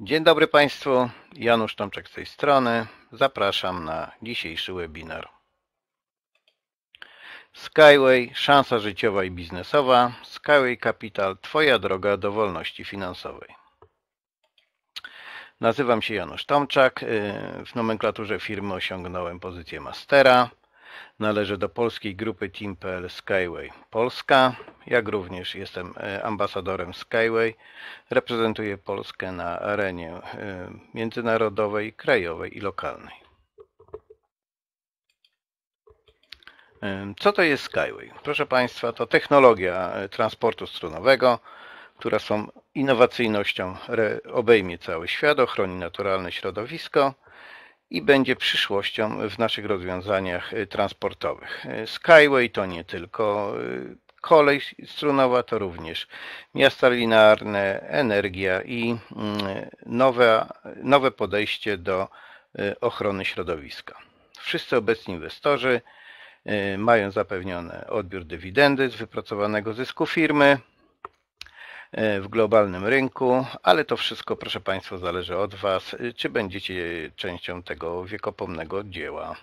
Dzień dobry Państwu, Janusz Tomczek z tej strony. Zapraszam na dzisiejszy webinar. Skyway, szansa życiowa i biznesowa. Skyway Capital, Twoja droga do wolności finansowej. Nazywam się Janusz Tomczak. W nomenklaturze firmy osiągnąłem pozycję mastera. Należę do polskiej grupy Team.pl Skyway Polska, jak również jestem e, ambasadorem Skyway. Reprezentuję Polskę na arenie e, międzynarodowej, krajowej i lokalnej. E, co to jest Skyway? Proszę Państwa, to technologia transportu strunowego, która są innowacyjnością obejmie cały świat, ochroni naturalne środowisko, i będzie przyszłością w naszych rozwiązaniach y, transportowych. Y, Skyway to nie tylko y, kolej strunowa, to również miasta linearne, energia i mm, nowe, nowe podejście do ochrony środowiska. Wszyscy obecni inwestorzy mają zapewniony odbiór dywidendy z wypracowanego zysku firmy, w globalnym rynku, ale to wszystko, proszę Państwa, zależy od Was, e, czy będziecie częścią tego wiekopomnego dzieła.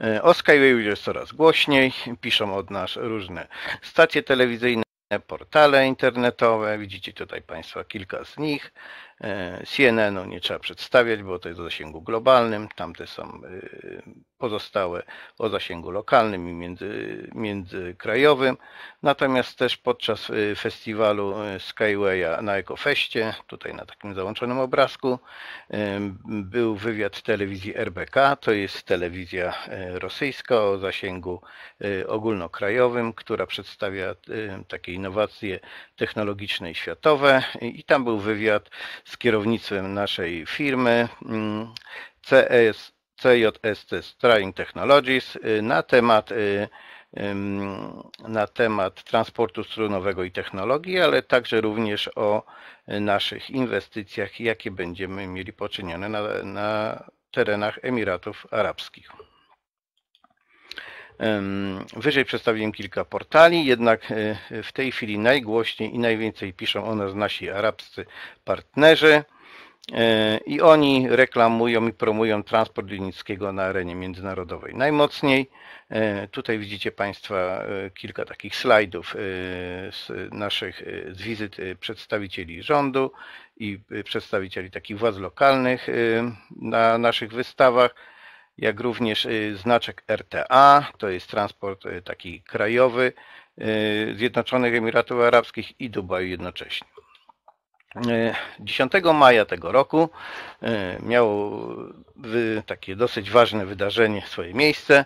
E, o Skyway jest coraz głośniej, piszą od nas różne stacje telewizyjne, portale internetowe, widzicie tutaj Państwo kilka z nich. CNN-u nie trzeba przedstawiać, bo to jest o zasięgu globalnym, tamte są pozostałe o zasięgu lokalnym i między, międzykrajowym. Natomiast też podczas y, festiwalu y, Skywaya na Ekofeście, tutaj na takim załączonym obrazku, y, był wywiad telewizji RBK, to jest telewizja rosyjska o zasięgu ogólnokrajowym, która przedstawia takie innowacje technologiczne i światowe i tam był wywiad z kierownictwem naszej firmy mm, CS CJST Strying Technologies y, na temat y, na temat transportu strunowego i technologii, ale także również o naszych inwestycjach, jakie będziemy mieli poczynione na, na terenach Emiratów Arabskich. Wyżej przedstawiłem kilka portali, jednak y, w tej chwili najgłośniej i najwięcej piszą o nas nasi arabscy partnerzy. E, i oni reklamują i promują transport linickiego na arenie międzynarodowej najmocniej. E, tutaj widzicie Państwo e, kilka takich slajdów z naszych z wizyt przedstawicieli rządu i przedstawicieli takich władz lokalnych na naszych wystawach, jak również znaczek RTA, to jest transport taki krajowy Zjednoczonych Emiratów Arabskich i Dubaju jednocześnie. 10 e, maja tego roku e, miało takie dosyć ważne wydarzenie swoje miejsce,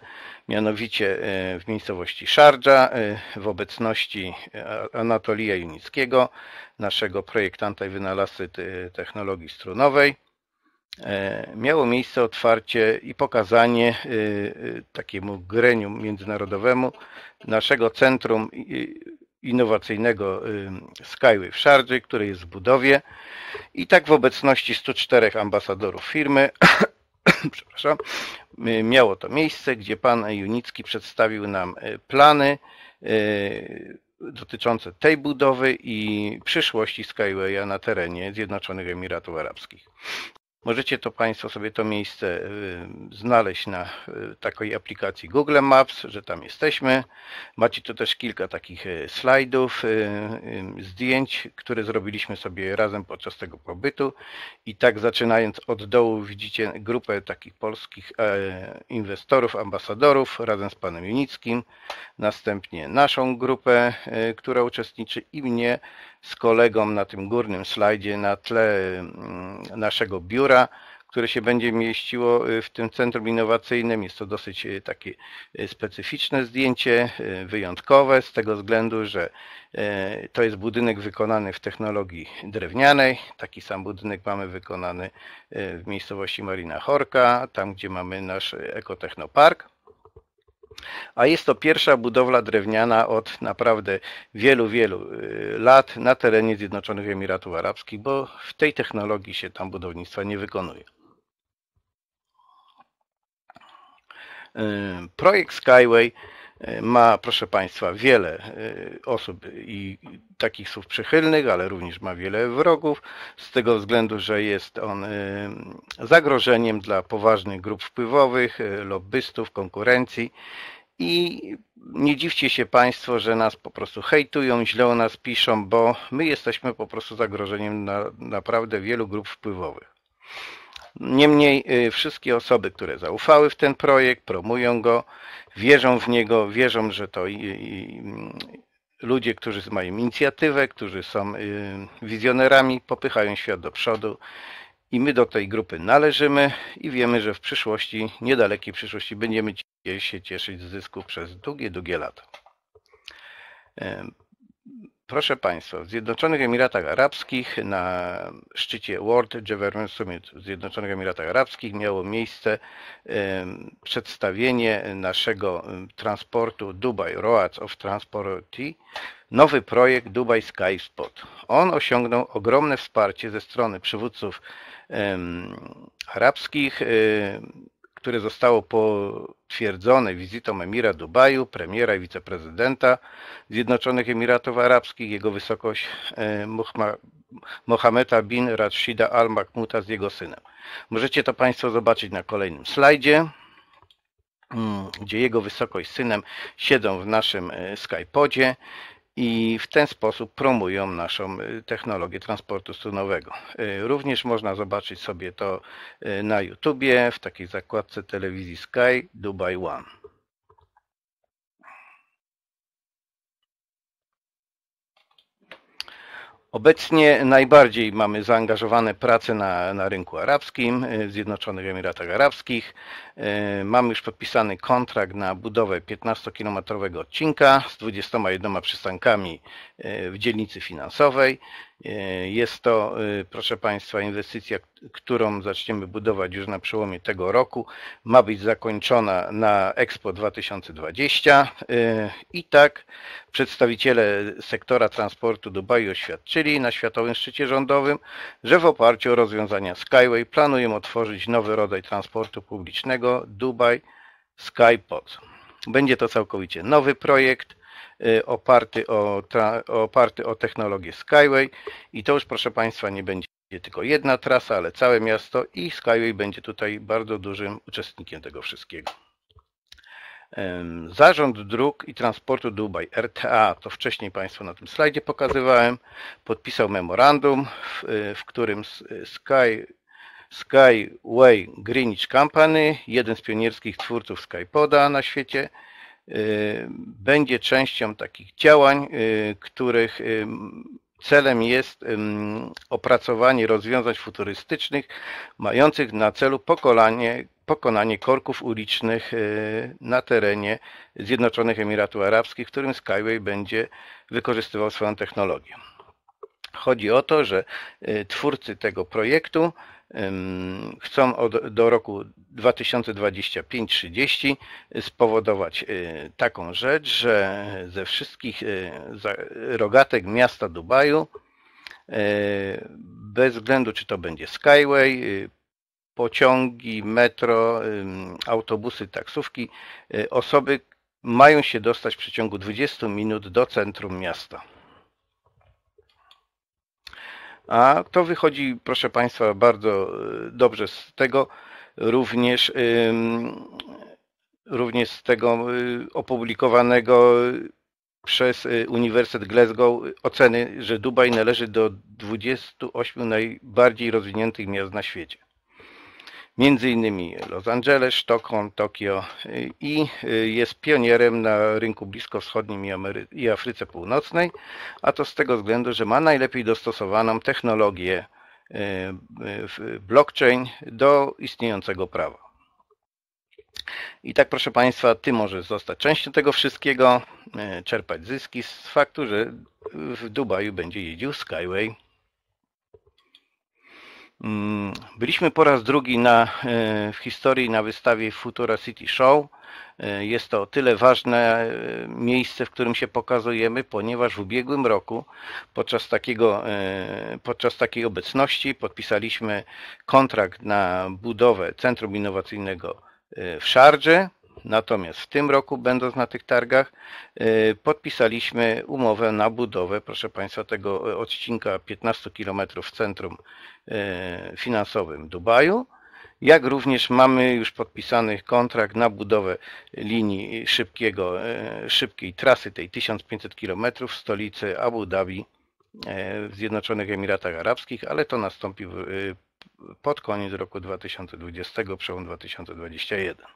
mianowicie e, w miejscowości Szardża w obecności Anatolija Junickiego, naszego projektanta i wynalazcy technologii strunowej. Miało miejsce otwarcie i pokazanie takiemu greniu międzynarodowemu naszego centrum innowacyjnego Skyway w Szardży, który jest w budowie i tak w obecności 104 ambasadorów firmy przepraszam, miało to miejsce, gdzie pan Junicki przedstawił nam e, plany dotyczące tej budowy i przyszłości Skywaya na terenie Zjednoczonych Emiratów Arabskich. Możecie to Państwo sobie to miejsce y, znaleźć na y, takiej aplikacji Google Maps, że tam jesteśmy. Macie tu też kilka takich y, slajdów, zdjęć, które zrobiliśmy sobie razem podczas tego pobytu. I tak zaczynając od dołu widzicie grupę takich polskich e, inwestorów, ambasadorów razem z panem Junickim. Następnie naszą grupę, która uczestniczy i mnie z kolegą na tym górnym slajdzie na tle mm, naszego biura, które się będzie mieściło y, w tym centrum innowacyjnym. Jest to dosyć y, takie y, specyficzne zdjęcie, wyjątkowe z tego względu, że to jest budynek wykonany w technologii drewnianej. Taki sam budynek mamy wykonany w miejscowości Marina Horka, tam gdzie mamy nasz ekotechnopark. A jest to pierwsza budowla drewniana od naprawdę wielu, wielu y, lat na terenie Zjednoczonych Emiratów Arabskich, bo w tej technologii się tam budownictwa nie wykonuje. Y, projekt Skyway Ma, proszę Państwa, wiele osób i takich słów przychylnych, ale również ma wiele wrogów, z tego względu, że jest on zagrożeniem dla poważnych grup wpływowych, lobbystów, konkurencji i nie dziwcie się Państwo, że nas po prostu hejtują, źle o nas piszą, bo my jesteśmy po prostu zagrożeniem na naprawdę wielu grup wpływowych. Niemniej y, wszystkie osoby, które zaufały w ten projekt, promują go, wierzą w niego, wierzą, że to ludzie, którzy mają inicjatywę, którzy są y, wizjonerami, popychają świat do przodu i my do tej grupy należymy i wiemy, że w przyszłości, niedalekiej przyszłości będziemy się cieszyć z zysku przez długie, długie lata. Proszę Państwa, w Zjednoczonych Emiratach Arabskich na szczycie World Government Summit w Zjednoczonych Emiratach Arabskich miało miejsce przedstawienie naszego transportu Dubai Roads of Transport nowy projekt Dubai Sky Spot. On osiągnął ogromne wsparcie ze strony przywódców arabskich, które zostało potwierdzone wizytą emira Dubaju, premiera i wiceprezydenta Zjednoczonych Emiratów Arabskich, jego wysokość e, Mohameda bin Rashida Al Makmuta z jego synem. Możecie to Państwo zobaczyć na kolejnym slajdzie, mm, gdzie jego wysokość synem siedzą w naszym e, Skypodzie i w ten sposób promują naszą y, technologię transportu strunowego. Y, również można zobaczyć sobie to y, na YouTubie w takiej zakładce telewizji Sky Dubai One. Obecnie najbardziej mamy zaangażowane prace na, na rynku arabskim w Zjednoczonych Emiratach Arabskich. E, mamy już podpisany kontrakt na budowę 15-kilometrowego odcinka z 21 przystankami e, w dzielnicy finansowej. E, jest to, proszę Państwa, inwestycja, którą zaczniemy budować już na przełomie tego roku. Ma być zakończona na Expo 2020 i tak przedstawiciele sektora transportu Dubaju oświadczyli na Światowym Szczycie Rządowym, że w oparciu o rozwiązania Skyway planują otworzyć nowy rodzaj transportu publicznego Dubai Skypod. Będzie to całkowicie nowy projekt y, oparty o, oparty o technologię Skyway i to już proszę Państwa nie będzie tylko jedna trasa, ale całe miasto i Skyway będzie tutaj bardzo dużym uczestnikiem tego wszystkiego. Zarząd Dróg i Transportu Dubaj, RTA, to wcześniej Państwu na tym slajdzie pokazywałem, podpisał memorandum, w, w którym Sky Skyway Greenwich Company, jeden z pionierskich twórców Skypoda na świecie, y, będzie częścią takich działań, y, których y, celem jest opracowanie rozwiązań futurystycznych mających na celu pokonanie, pokonanie korków ulicznych na terenie Zjednoczonych Emiratów Arabskich, w którym Skyway będzie wykorzystywał swoją technologię. Chodzi o to, że twórcy tego projektu chcą od, do roku 2025-30 spowodować y, taką rzecz, że ze wszystkich y, rogatek miasta Dubaju, y, bez względu czy to będzie Skyway, pociągi, metro, autobusy, taksówki, osoby mają się dostać w przeciągu 20 minut do centrum miasta. A to wychodzi, proszę Państwa, bardzo e, dobrze z tego również, również z tego e, opublikowanego przez e, Uniwersytet Glasgow oceny, że Dubaj należy do 28 najbardziej rozwiniętych miast na świecie między innymi Los Angeles, Sztokholm, Tokio i y, jest pionierem na rynku bliskowschodnim i, Amery i Afryce Północnej, a to z tego względu, że ma najlepiej dostosowaną technologię y, y, blockchain do istniejącego prawa. I tak proszę Państwa, Ty możesz zostać częścią tego wszystkiego, czerpać zyski z faktu, że w Dubaju będzie jeździł Skyway. Mm, byliśmy po raz drugi na, e, w historii na wystawie Futura City Show. E, jest to o tyle ważne e, miejsce, w którym się pokazujemy, ponieważ w ubiegłym roku podczas, takiego, podczas takiej obecności podpisaliśmy kontrakt na budowę Centrum Innowacyjnego w Szardże Natomiast w tym roku, będąc na tych targach, y, podpisaliśmy umowę na budowę, proszę Państwa, tego odcinka 15 km w centrum y, finansowym Dubaju, jak również mamy już podpisany kontrakt na budowę linii szybkiego, y, szybkiej trasy tej 1500 km w stolicy Abu Dhabi w Zjednoczonych Emiratach Arabskich, ale to nastąpi pod koniec roku 2020, przełom 2021.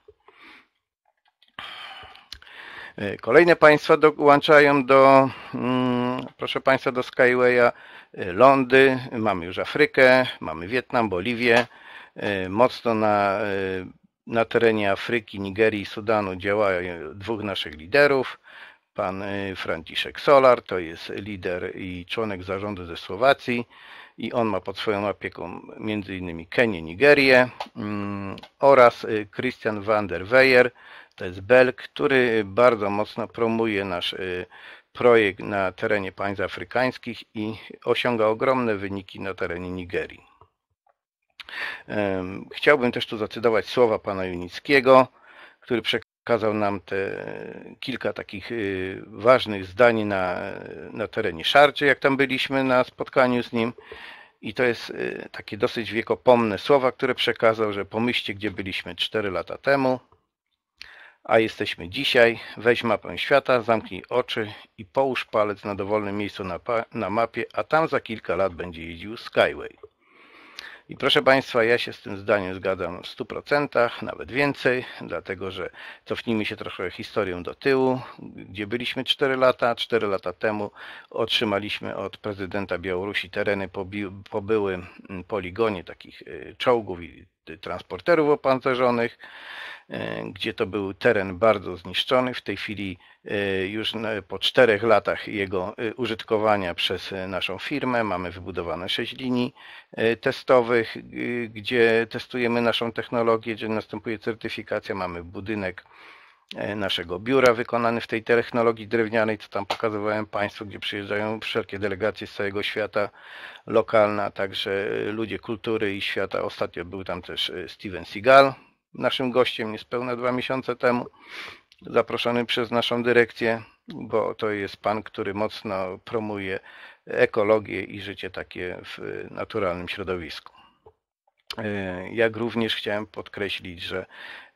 E, kolejne państwa dołączają do, mm, proszę Państwa, do Skywaya e, Lądy, mamy już Afrykę, mamy Wietnam, Boliwię. E, mocno na, na terenie Afryki, Nigerii i Sudanu działa dwóch naszych liderów. Pan Franciszek Solar to jest lider i członek zarządu ze Słowacji i on ma pod swoją opieką m.in. Kenię, Nigerię mm, oraz Christian van der Weyer, to jest Bel, który bardzo mocno promuje nasz y, projekt na terenie państw afrykańskich i osiąga ogromne wyniki na terenie Nigerii. Chciałbym też tu zacytować słowa pana Junickiego, który przekazał nam te kilka takich y, ważnych zdań na, na terenie Szarczy, jak tam byliśmy na spotkaniu z nim. I to jest y, takie dosyć wiekopomne słowa, które przekazał, że pomyślcie, gdzie byliśmy 4 lata temu, a jesteśmy dzisiaj. Weź mapę świata, zamknij oczy i połóż palec na dowolnym miejscu na, na mapie, a tam za kilka lat będzie jeździł Skyway. I proszę Państwa, ja się z tym zdaniem zgadzam w 100%, nawet więcej, dlatego że cofnijmy się trochę historią do tyłu, gdzie byliśmy 4 lata. 4 lata temu otrzymaliśmy od prezydenta Białorusi tereny po byłym poligonie takich y, czołgów i transporterów opancerzonych. E, gdzie to był teren bardzo zniszczony. W tej chwili e, już po czterech latach jego e, użytkowania przez naszą firmę mamy wybudowane sześć linii testowych, gdzie testujemy naszą technologię, gdzie następuje certyfikacja. Mamy budynek naszego biura wykonany w tej technologii drewnianej, co tam pokazywałem Państwu, gdzie przyjeżdżają wszelkie delegacje z całego świata, lokalna, także ludzie kultury i świata. Ostatnio był tam też Steven Seagal, naszym gościem niespełna dwa miesiące temu, zaproszony przez naszą dyrekcję, bo to jest pan, który mocno promuje ekologię i życie takie w naturalnym środowisku. E, jak również chciałem podkreślić, że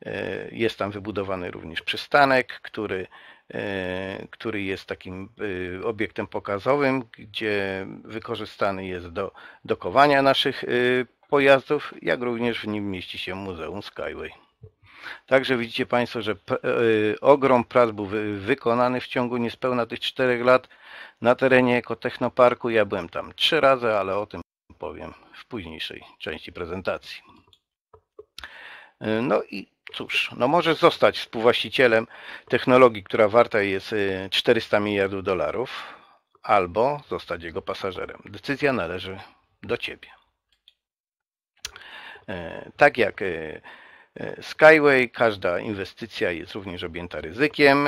e, jest tam wybudowany również przystanek, który, e, który jest takim obiektem pokazowym, gdzie wykorzystany jest do dokowania naszych pojazdów, jak również w nim mieści się Muzeum Skyway. Także widzicie Państwo, że e, ogrom prac był wykonany w ciągu niespełna tych czterech lat na terenie Ekotechnoparku. Ja byłem tam trzy razy, ale o tym powiem w późniejszej części prezentacji. E, no i cóż, no może zostać współwłaścicielem technologii, która warta jest 400 e, miliardów dolarów, albo zostać jego pasażerem. Decyzja należy do Ciebie. E, tak jak e, e, Skyway, każda inwestycja jest również objęta ryzykiem.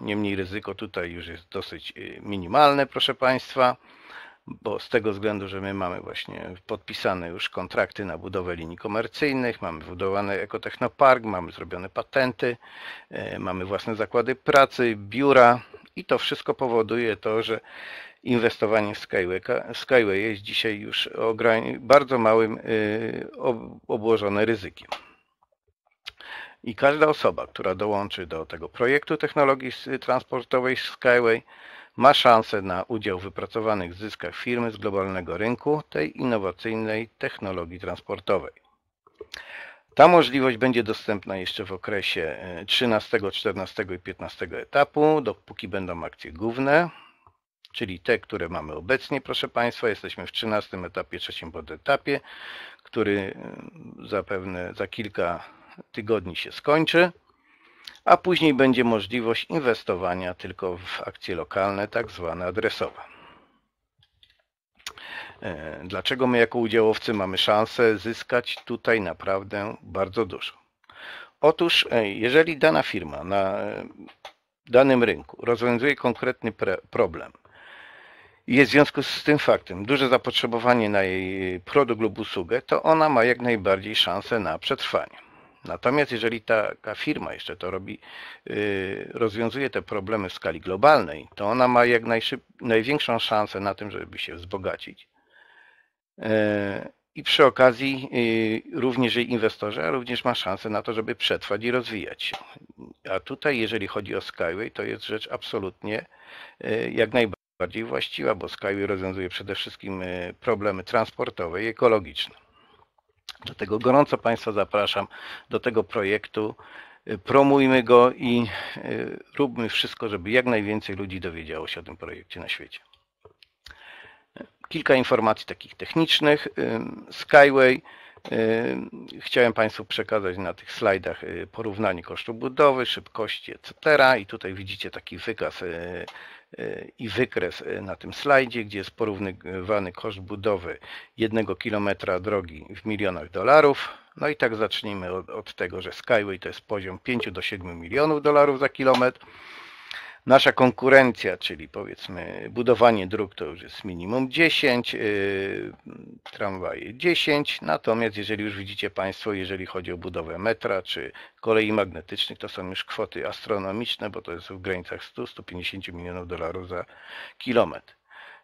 Niemniej ryzyko tutaj już jest dosyć minimalne, proszę Państwa, bo z tego względu, że my mamy właśnie podpisane już kontrakty na budowę linii komercyjnych, mamy wybudowany ekotechnopark, mamy zrobione patenty, mamy własne zakłady pracy, biura i to wszystko powoduje to, że inwestowanie w Skyway jest dzisiaj już bardzo małym y, obłożone ryzykiem. I każda osoba, która dołączy do tego projektu technologii transportowej Skyway, ma szansę na udział w wypracowanych zyskach firmy z globalnego rynku tej innowacyjnej technologii transportowej. Ta możliwość będzie dostępna jeszcze w okresie 13, y, 14 i 15 etapu, dopóki będą akcje główne, czyli te, które mamy obecnie, proszę Państwa. Jesteśmy w 13 etapie, trzecim podetapie, który mm, zapewne za kilka tygodni się skończy, a później będzie możliwość inwestowania tylko w akcje lokalne, tak zwane adresowe. E, dlaczego my jako udziałowcy mamy szansę zyskać tutaj naprawdę bardzo dużo? Otóż, e, jeżeli dana firma na e, danym rynku rozwiązuje konkretny problem, jest w związku z tym faktem duże zapotrzebowanie na jej produkt lub usługę, to ona ma jak najbardziej szansę na przetrwanie. Natomiast jeżeli taka firma jeszcze to robi, rozwiązuje te problemy w skali globalnej, to ona ma jak największą szansę na tym, żeby się wzbogacić. Yy, I przy okazji yy, również jej inwestorzy, a również ma szansę na to, żeby przetrwać i rozwijać się. A tutaj, jeżeli chodzi o Skyway, to jest rzecz absolutnie jak najbardziej właściwa, bo Skyway rozwiązuje przede wszystkim problemy transportowe i ekologiczne. Dlatego gorąco Państwa zapraszam do tego projektu. Promujmy go i y, róbmy wszystko, żeby jak najwięcej ludzi dowiedziało się o tym projekcie na świecie. Kilka informacji takich technicznych. Skyway. Chciałem Państwu przekazać na tych slajdach y, porównanie kosztu budowy, szybkości, etc. I tutaj widzicie taki wykaz y, i wykres na tym slajdzie, gdzie jest porównywany koszt budowy jednego kilometra drogi w milionach dolarów. No i tak zacznijmy od, od tego, że Skyway to jest poziom 5 do 7 milionów dolarów za kilometr. Nasza konkurencja, czyli powiedzmy budowanie dróg to już jest minimum 10, yy, tramwaje 10, natomiast jeżeli już widzicie Państwo, jeżeli chodzi o budowę metra czy kolei magnetycznych, to są już kwoty astronomiczne, bo to jest w granicach 100-150 milionów dolarów za kilometr.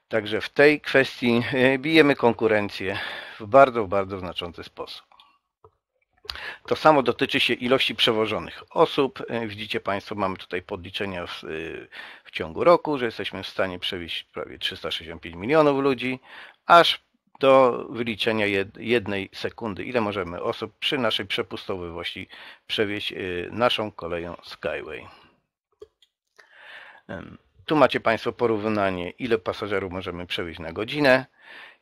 Także w tej kwestii yy, bijemy konkurencję w bardzo, bardzo znaczący sposób. To samo dotyczy się ilości przewożonych osób. E, widzicie Państwo, mamy tutaj podliczenia w, e, w ciągu roku, że jesteśmy w stanie przewieźć prawie 365 milionów ludzi, aż do wyliczenia jednej sekundy, ile możemy osób przy naszej przepustowości przewieźć e, naszą koleją Skyway. Tu macie Państwo porównanie, ile pasażerów możemy przewieźć na godzinę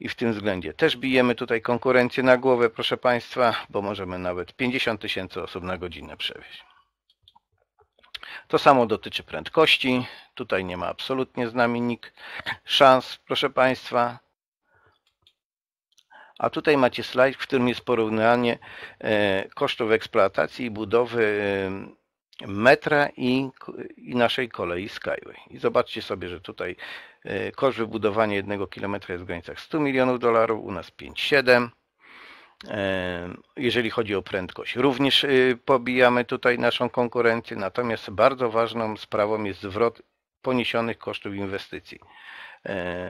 i w tym względzie też bijemy tutaj konkurencję na głowę, proszę Państwa, bo możemy nawet 50 tysięcy osób na godzinę przewieźć. To samo dotyczy prędkości. Tutaj nie ma absolutnie z nami nikt szans, proszę Państwa. A tutaj macie slajd, w którym jest porównanie e, kosztów eksploatacji i budowy metra i, i naszej kolei Skyway. I zobaczcie sobie, że tutaj e, koszt wybudowania jednego kilometra jest w granicach 100 milionów dolarów, u nas 5,7. E, jeżeli chodzi o prędkość, również e, pobijamy tutaj naszą konkurencję, natomiast bardzo ważną sprawą jest zwrot poniesionych kosztów inwestycji.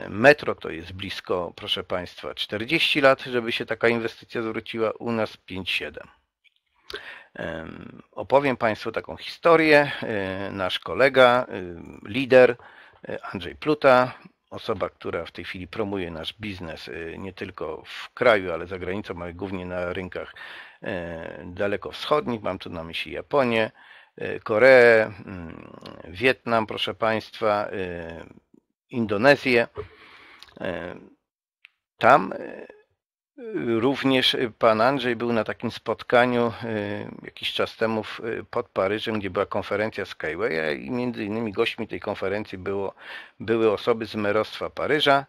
Metro to jest blisko, proszę Państwa, 40 lat, żeby się taka inwestycja zwróciła, u nas 5,7. Opowiem Państwu taką historię. E, nasz kolega, e, lider e, Andrzej Pluta, osoba, która w tej chwili promuje nasz biznes nie tylko w kraju, ale za granicą, ale głównie na rynkach dalekowschodnich. Mam tu na myśli Japonię, Koreę, mm, Wietnam, proszę Państwa, Indonezję. Tam Również pan Andrzej był na takim spotkaniu e, jakiś czas temu e, pod Paryżem, gdzie była konferencja Skyway i między innymi gośćmi tej konferencji było, były osoby z merostwa Paryża.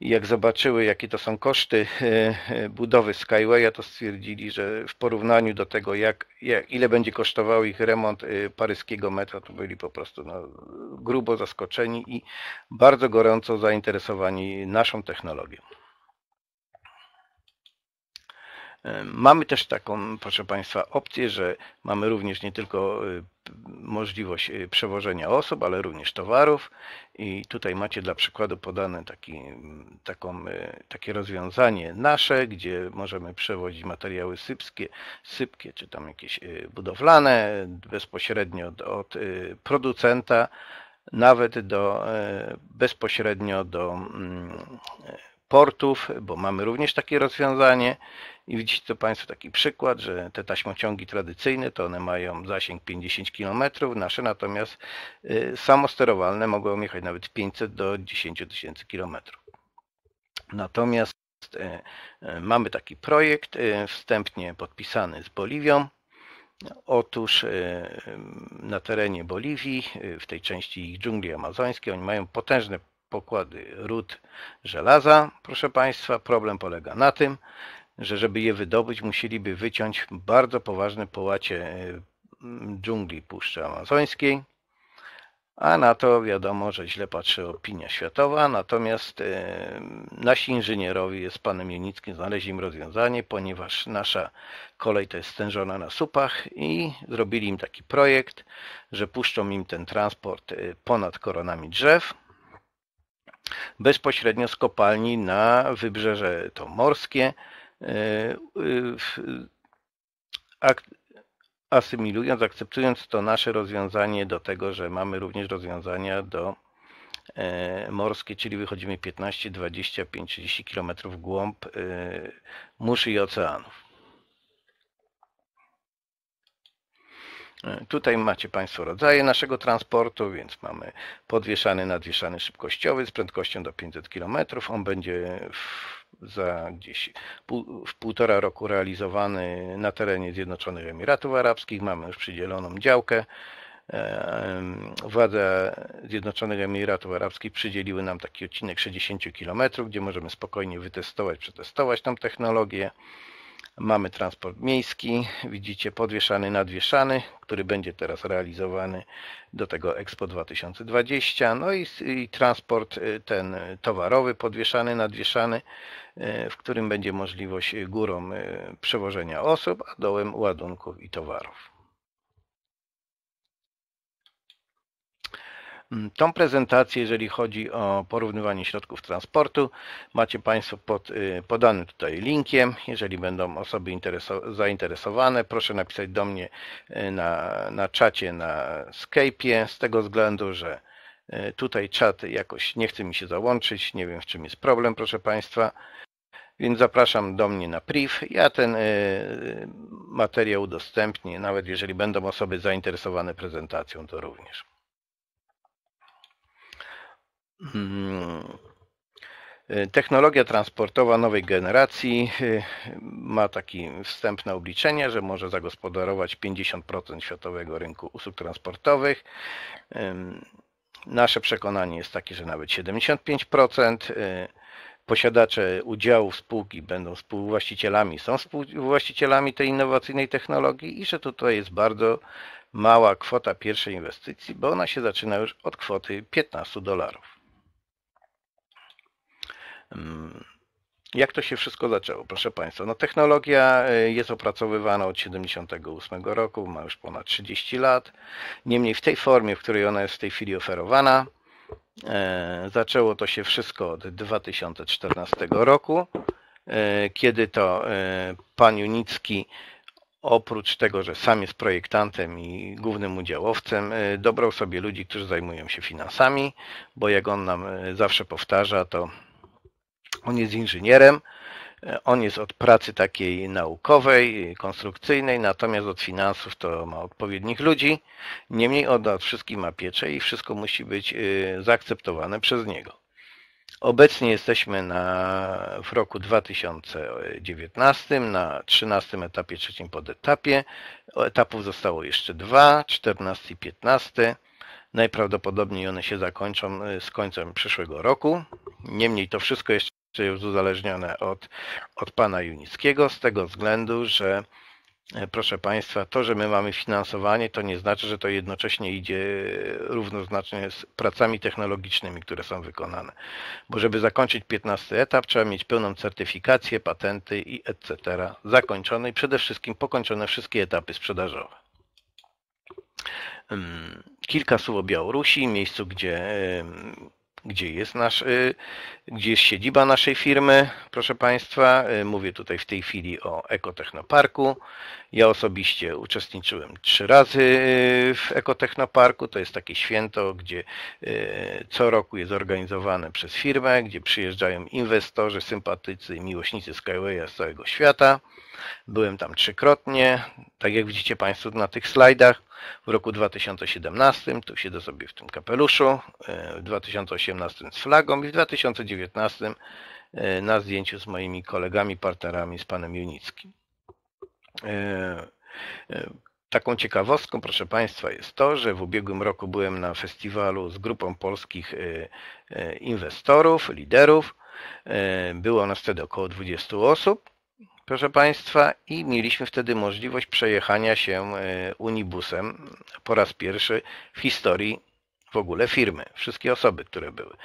I jak zobaczyły, jakie to są koszty e, budowy Skywaya, to stwierdzili, że w porównaniu do tego, jak, jak, ile będzie kosztował ich remont paryskiego metra, to byli po prostu no, grubo zaskoczeni i bardzo gorąco zainteresowani naszą technologią. Mamy też taką, proszę Państwa, opcję, że mamy również nie tylko y, możliwość y, przewożenia osób, ale również towarów. I tutaj macie dla przykładu podane taki, taką, y, takie rozwiązanie nasze, gdzie możemy przewozić materiały sypskie, sypkie czy tam jakieś budowlane bezpośrednio od, od producenta, nawet do, bezpośrednio do mm, portów, bo mamy również takie rozwiązanie i widzicie to Państwo taki przykład, że te taśmociągi tradycyjne to one mają zasięg 50 km, nasze natomiast y, samosterowalne mogą jechać nawet 500 do 10 tysięcy km. Natomiast y, y, mamy taki projekt wstępnie podpisany z Boliwią. Otóż na terenie Boliwii, w tej części ich dżungli amazońskiej, oni mają potężne pokłady ród żelaza. Proszę Państwa, problem polega na tym, że żeby je wydobyć, musieliby wyciąć bardzo poważne połacie e, dżungli Puszczy Amazońskiej. a na to wiadomo, że źle patrzy opinia światowa, natomiast e, nasi inżynierowie z panem Jenickim znaleźli im rozwiązanie, ponieważ nasza kolej to jest stężona na supach i zrobili im taki projekt, że puszczą im ten transport e, ponad koronami drzew, bezpośrednio z kopalni na wybrzeże to morskie, e, asymilując, akceptując to nasze rozwiązanie do tego, że mamy również rozwiązania do e, morskie, czyli wychodzimy 15, 25, 30 km w głąb e, mórz i oceanów. Tutaj macie Państwo rodzaje naszego transportu, więc mamy podwieszany, nadwieszany szybkościowy z prędkością do 500 km. On będzie w za gdzieś pół, w półtora roku realizowany na terenie Zjednoczonych Emiratów Arabskich. Mamy już przydzieloną działkę. Władze Zjednoczonych Emiratów Arabskich przydzieliły nam taki odcinek 60 km, gdzie możemy spokojnie wytestować, przetestować tą technologię. Mamy transport miejski, widzicie podwieszany, nadwieszany, który będzie teraz realizowany do tego Expo 2020. No i, i transport y, ten towarowy, podwieszany, nadwieszany, y, w którym będzie możliwość górą y, przewożenia osób, a dołem ładunków i towarów. Tą prezentację, jeżeli chodzi o porównywanie środków transportu, macie Państwo pod y, podanym tutaj linkiem. Jeżeli będą osoby zainteresowane, proszę napisać do mnie y, na, na czacie na Skype'ie, z tego względu, że y, tutaj czat jakoś nie chce mi się załączyć, nie wiem w czym jest problem, proszę Państwa. Więc zapraszam do mnie na priv. Ja ten materiał udostępnię, nawet jeżeli będą osoby zainteresowane prezentacją, to również. Hmm. Y, technologia transportowa nowej generacji y, ma takie wstępne obliczenie, że może zagospodarować 50% światowego rynku usług transportowych. Nasze przekonanie jest takie, że nawet 75%. Y, posiadacze udziałów spółki będą współwłaścicielami, są współwłaścicielami tej innowacyjnej technologii i że tutaj jest bardzo mała kwota pierwszej inwestycji, bo ona się zaczyna już od kwoty 15 dolarów. Mm, jak to się wszystko zaczęło, proszę Państwa? No, technologia e, jest opracowywana od 1978 roku, ma już ponad 30 lat. Niemniej w tej formie, w której ona jest w tej chwili oferowana, e, zaczęło to się wszystko od 2014 roku, e, kiedy to pan Junicki oprócz tego, że sam jest projektantem i głównym udziałowcem, dobrał sobie ludzi, którzy zajmują się finansami, bo jak on nam zawsze powtarza, to on jest inżynierem, on jest od pracy takiej naukowej, konstrukcyjnej, natomiast od finansów to ma odpowiednich ludzi. Niemniej on nad wszystkim ma pieczę i wszystko musi być y, zaakceptowane przez niego. Obecnie jesteśmy na, w roku 2019 na 13 etapie, trzecim podetapie. Etapów zostało jeszcze dwa, 14 i 15. Najprawdopodobniej one się zakończą y, z końcem przyszłego roku. Niemniej to wszystko jeszcze jest uzależnione od, od pana Junickiego z tego względu, że e, proszę Państwa, to, że my mamy finansowanie, to nie znaczy, że to jednocześnie idzie równoznacznie z pracami technologicznymi, które są wykonane. Bo żeby zakończyć 15 etap, trzeba mieć pełną certyfikację, patenty i etc. zakończone i przede wszystkim pokończone wszystkie etapy sprzedażowe. Kilka słów o Białorusi, miejscu, gdzie gdzie jest nasz, y, gdzie jest siedziba naszej firmy, proszę Państwa. Y, mówię tutaj w tej chwili o Ekotechnoparku. Ja osobiście uczestniczyłem trzy razy y, w Ekotechnoparku. To jest takie święto, gdzie co roku jest organizowane przez firmę, gdzie przyjeżdżają inwestorzy, sympatycy miłośnicy Skywaya z całego świata. Byłem tam trzykrotnie, tak jak widzicie Państwo na tych slajdach. W roku 2017 tu siedzę sobie w tym kapeluszu, e, w 2018 z flagą i w 2019 e, na zdjęciu z moimi kolegami, partnerami, z panem Junickim. E, taką ciekawostką, proszę Państwa, jest to, że w ubiegłym roku byłem na festiwalu z grupą polskich inwestorów, liderów. Było nas wtedy około 20 osób proszę Państwa, i mieliśmy wtedy możliwość przejechania się e, unibusem po raz pierwszy w historii w ogóle firmy, wszystkie osoby, które były.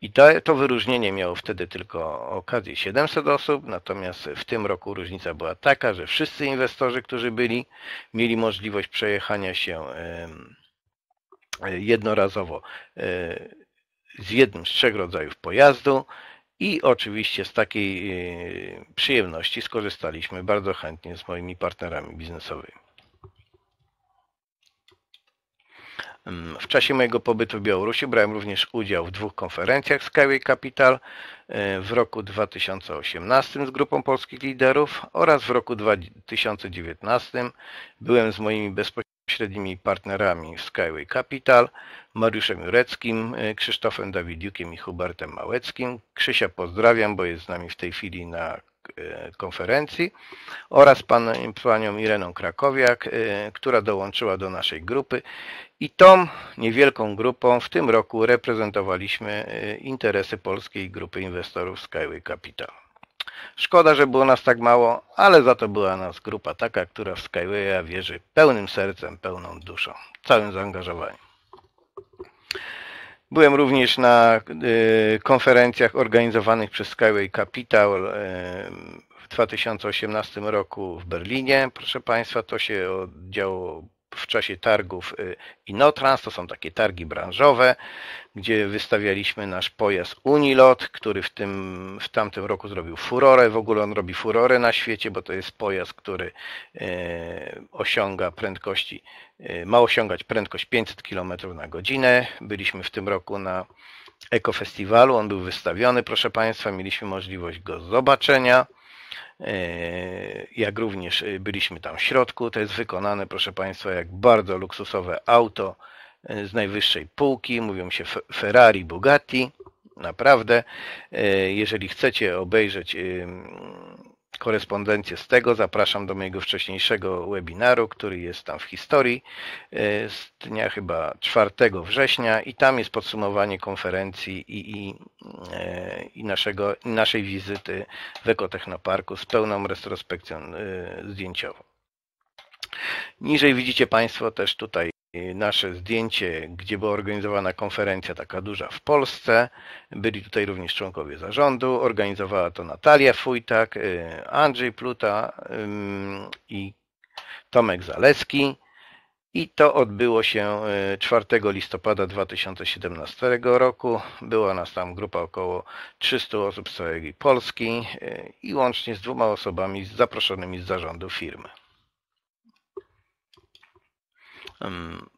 I to, to wyróżnienie miało wtedy tylko okazję 700 osób, natomiast w tym roku różnica była taka, że wszyscy inwestorzy, którzy byli, mieli możliwość przejechania się jednorazowo e, z jednym z trzech rodzajów pojazdu i oczywiście z takiej e, przyjemności skorzystaliśmy bardzo chętnie z moimi partnerami biznesowymi. W czasie mojego pobytu w Białorusi brałem również udział w dwóch konferencjach Skyway Capital e, w roku 2018 z grupą polskich liderów oraz w roku 2019 byłem z moimi bezpośrednimi partnerami w Skyway Capital, Mariuszem Jureckim, e, Krzysztofem Dawidiukiem i Hubertem Małeckim. Krzysia pozdrawiam, bo jest z nami w tej chwili na E, konferencji oraz pan, panią Ireną Krakowiak, która dołączyła do naszej grupy i tą niewielką grupą w tym roku reprezentowaliśmy interesy polskiej grupy inwestorów Skyway Capital. Szkoda, że było nas tak mało, ale za to była nas grupa taka, która w Skywaya wierzy pełnym sercem, pełną duszą, całym zaangażowaniem. Byłem również na y, konferencjach organizowanych przez Skyway Capital y, w 2018 roku w Berlinie. Proszę Państwa, to się działo w czasie targów y, Inotrans, to są takie targi branżowe, gdzie wystawialiśmy nasz pojazd Unilot, który w, tym, w tamtym roku zrobił furorę. W ogóle on robi furorę na świecie, bo to jest pojazd, który osiąga prędkości Y, ma osiągać prędkość 500 km na godzinę. Byliśmy w tym roku na Ekofestiwalu, on był wystawiony, proszę Państwa, mieliśmy możliwość go zobaczenia. Y, jak również y, byliśmy tam w środku, to jest wykonane, proszę Państwa, jak bardzo luksusowe auto z najwyższej półki, mówią się Ferrari, Bugatti. Naprawdę, jeżeli chcecie obejrzeć korespondencję z tego zapraszam do mojego wcześniejszego webinaru, który jest tam w historii e, z dnia chyba 4 września i tam jest podsumowanie konferencji i, i, e, i naszego, naszej wizyty w Ekotechnoparku z pełną retrospekcją e, zdjęciową. Niżej widzicie Państwo też tutaj nasze zdjęcie, gdzie była organizowana konferencja taka duża w Polsce. Byli tutaj również członkowie zarządu. Organizowała to Natalia Fujtak, y, Andrzej Pluta i Tomek Zaleski. I to odbyło się 4 y, listopada 2017 roku. Była nas tam grupa około 300 osób z całej Polski y, i łącznie z dwoma osobami zaproszonymi z zarządu firmy.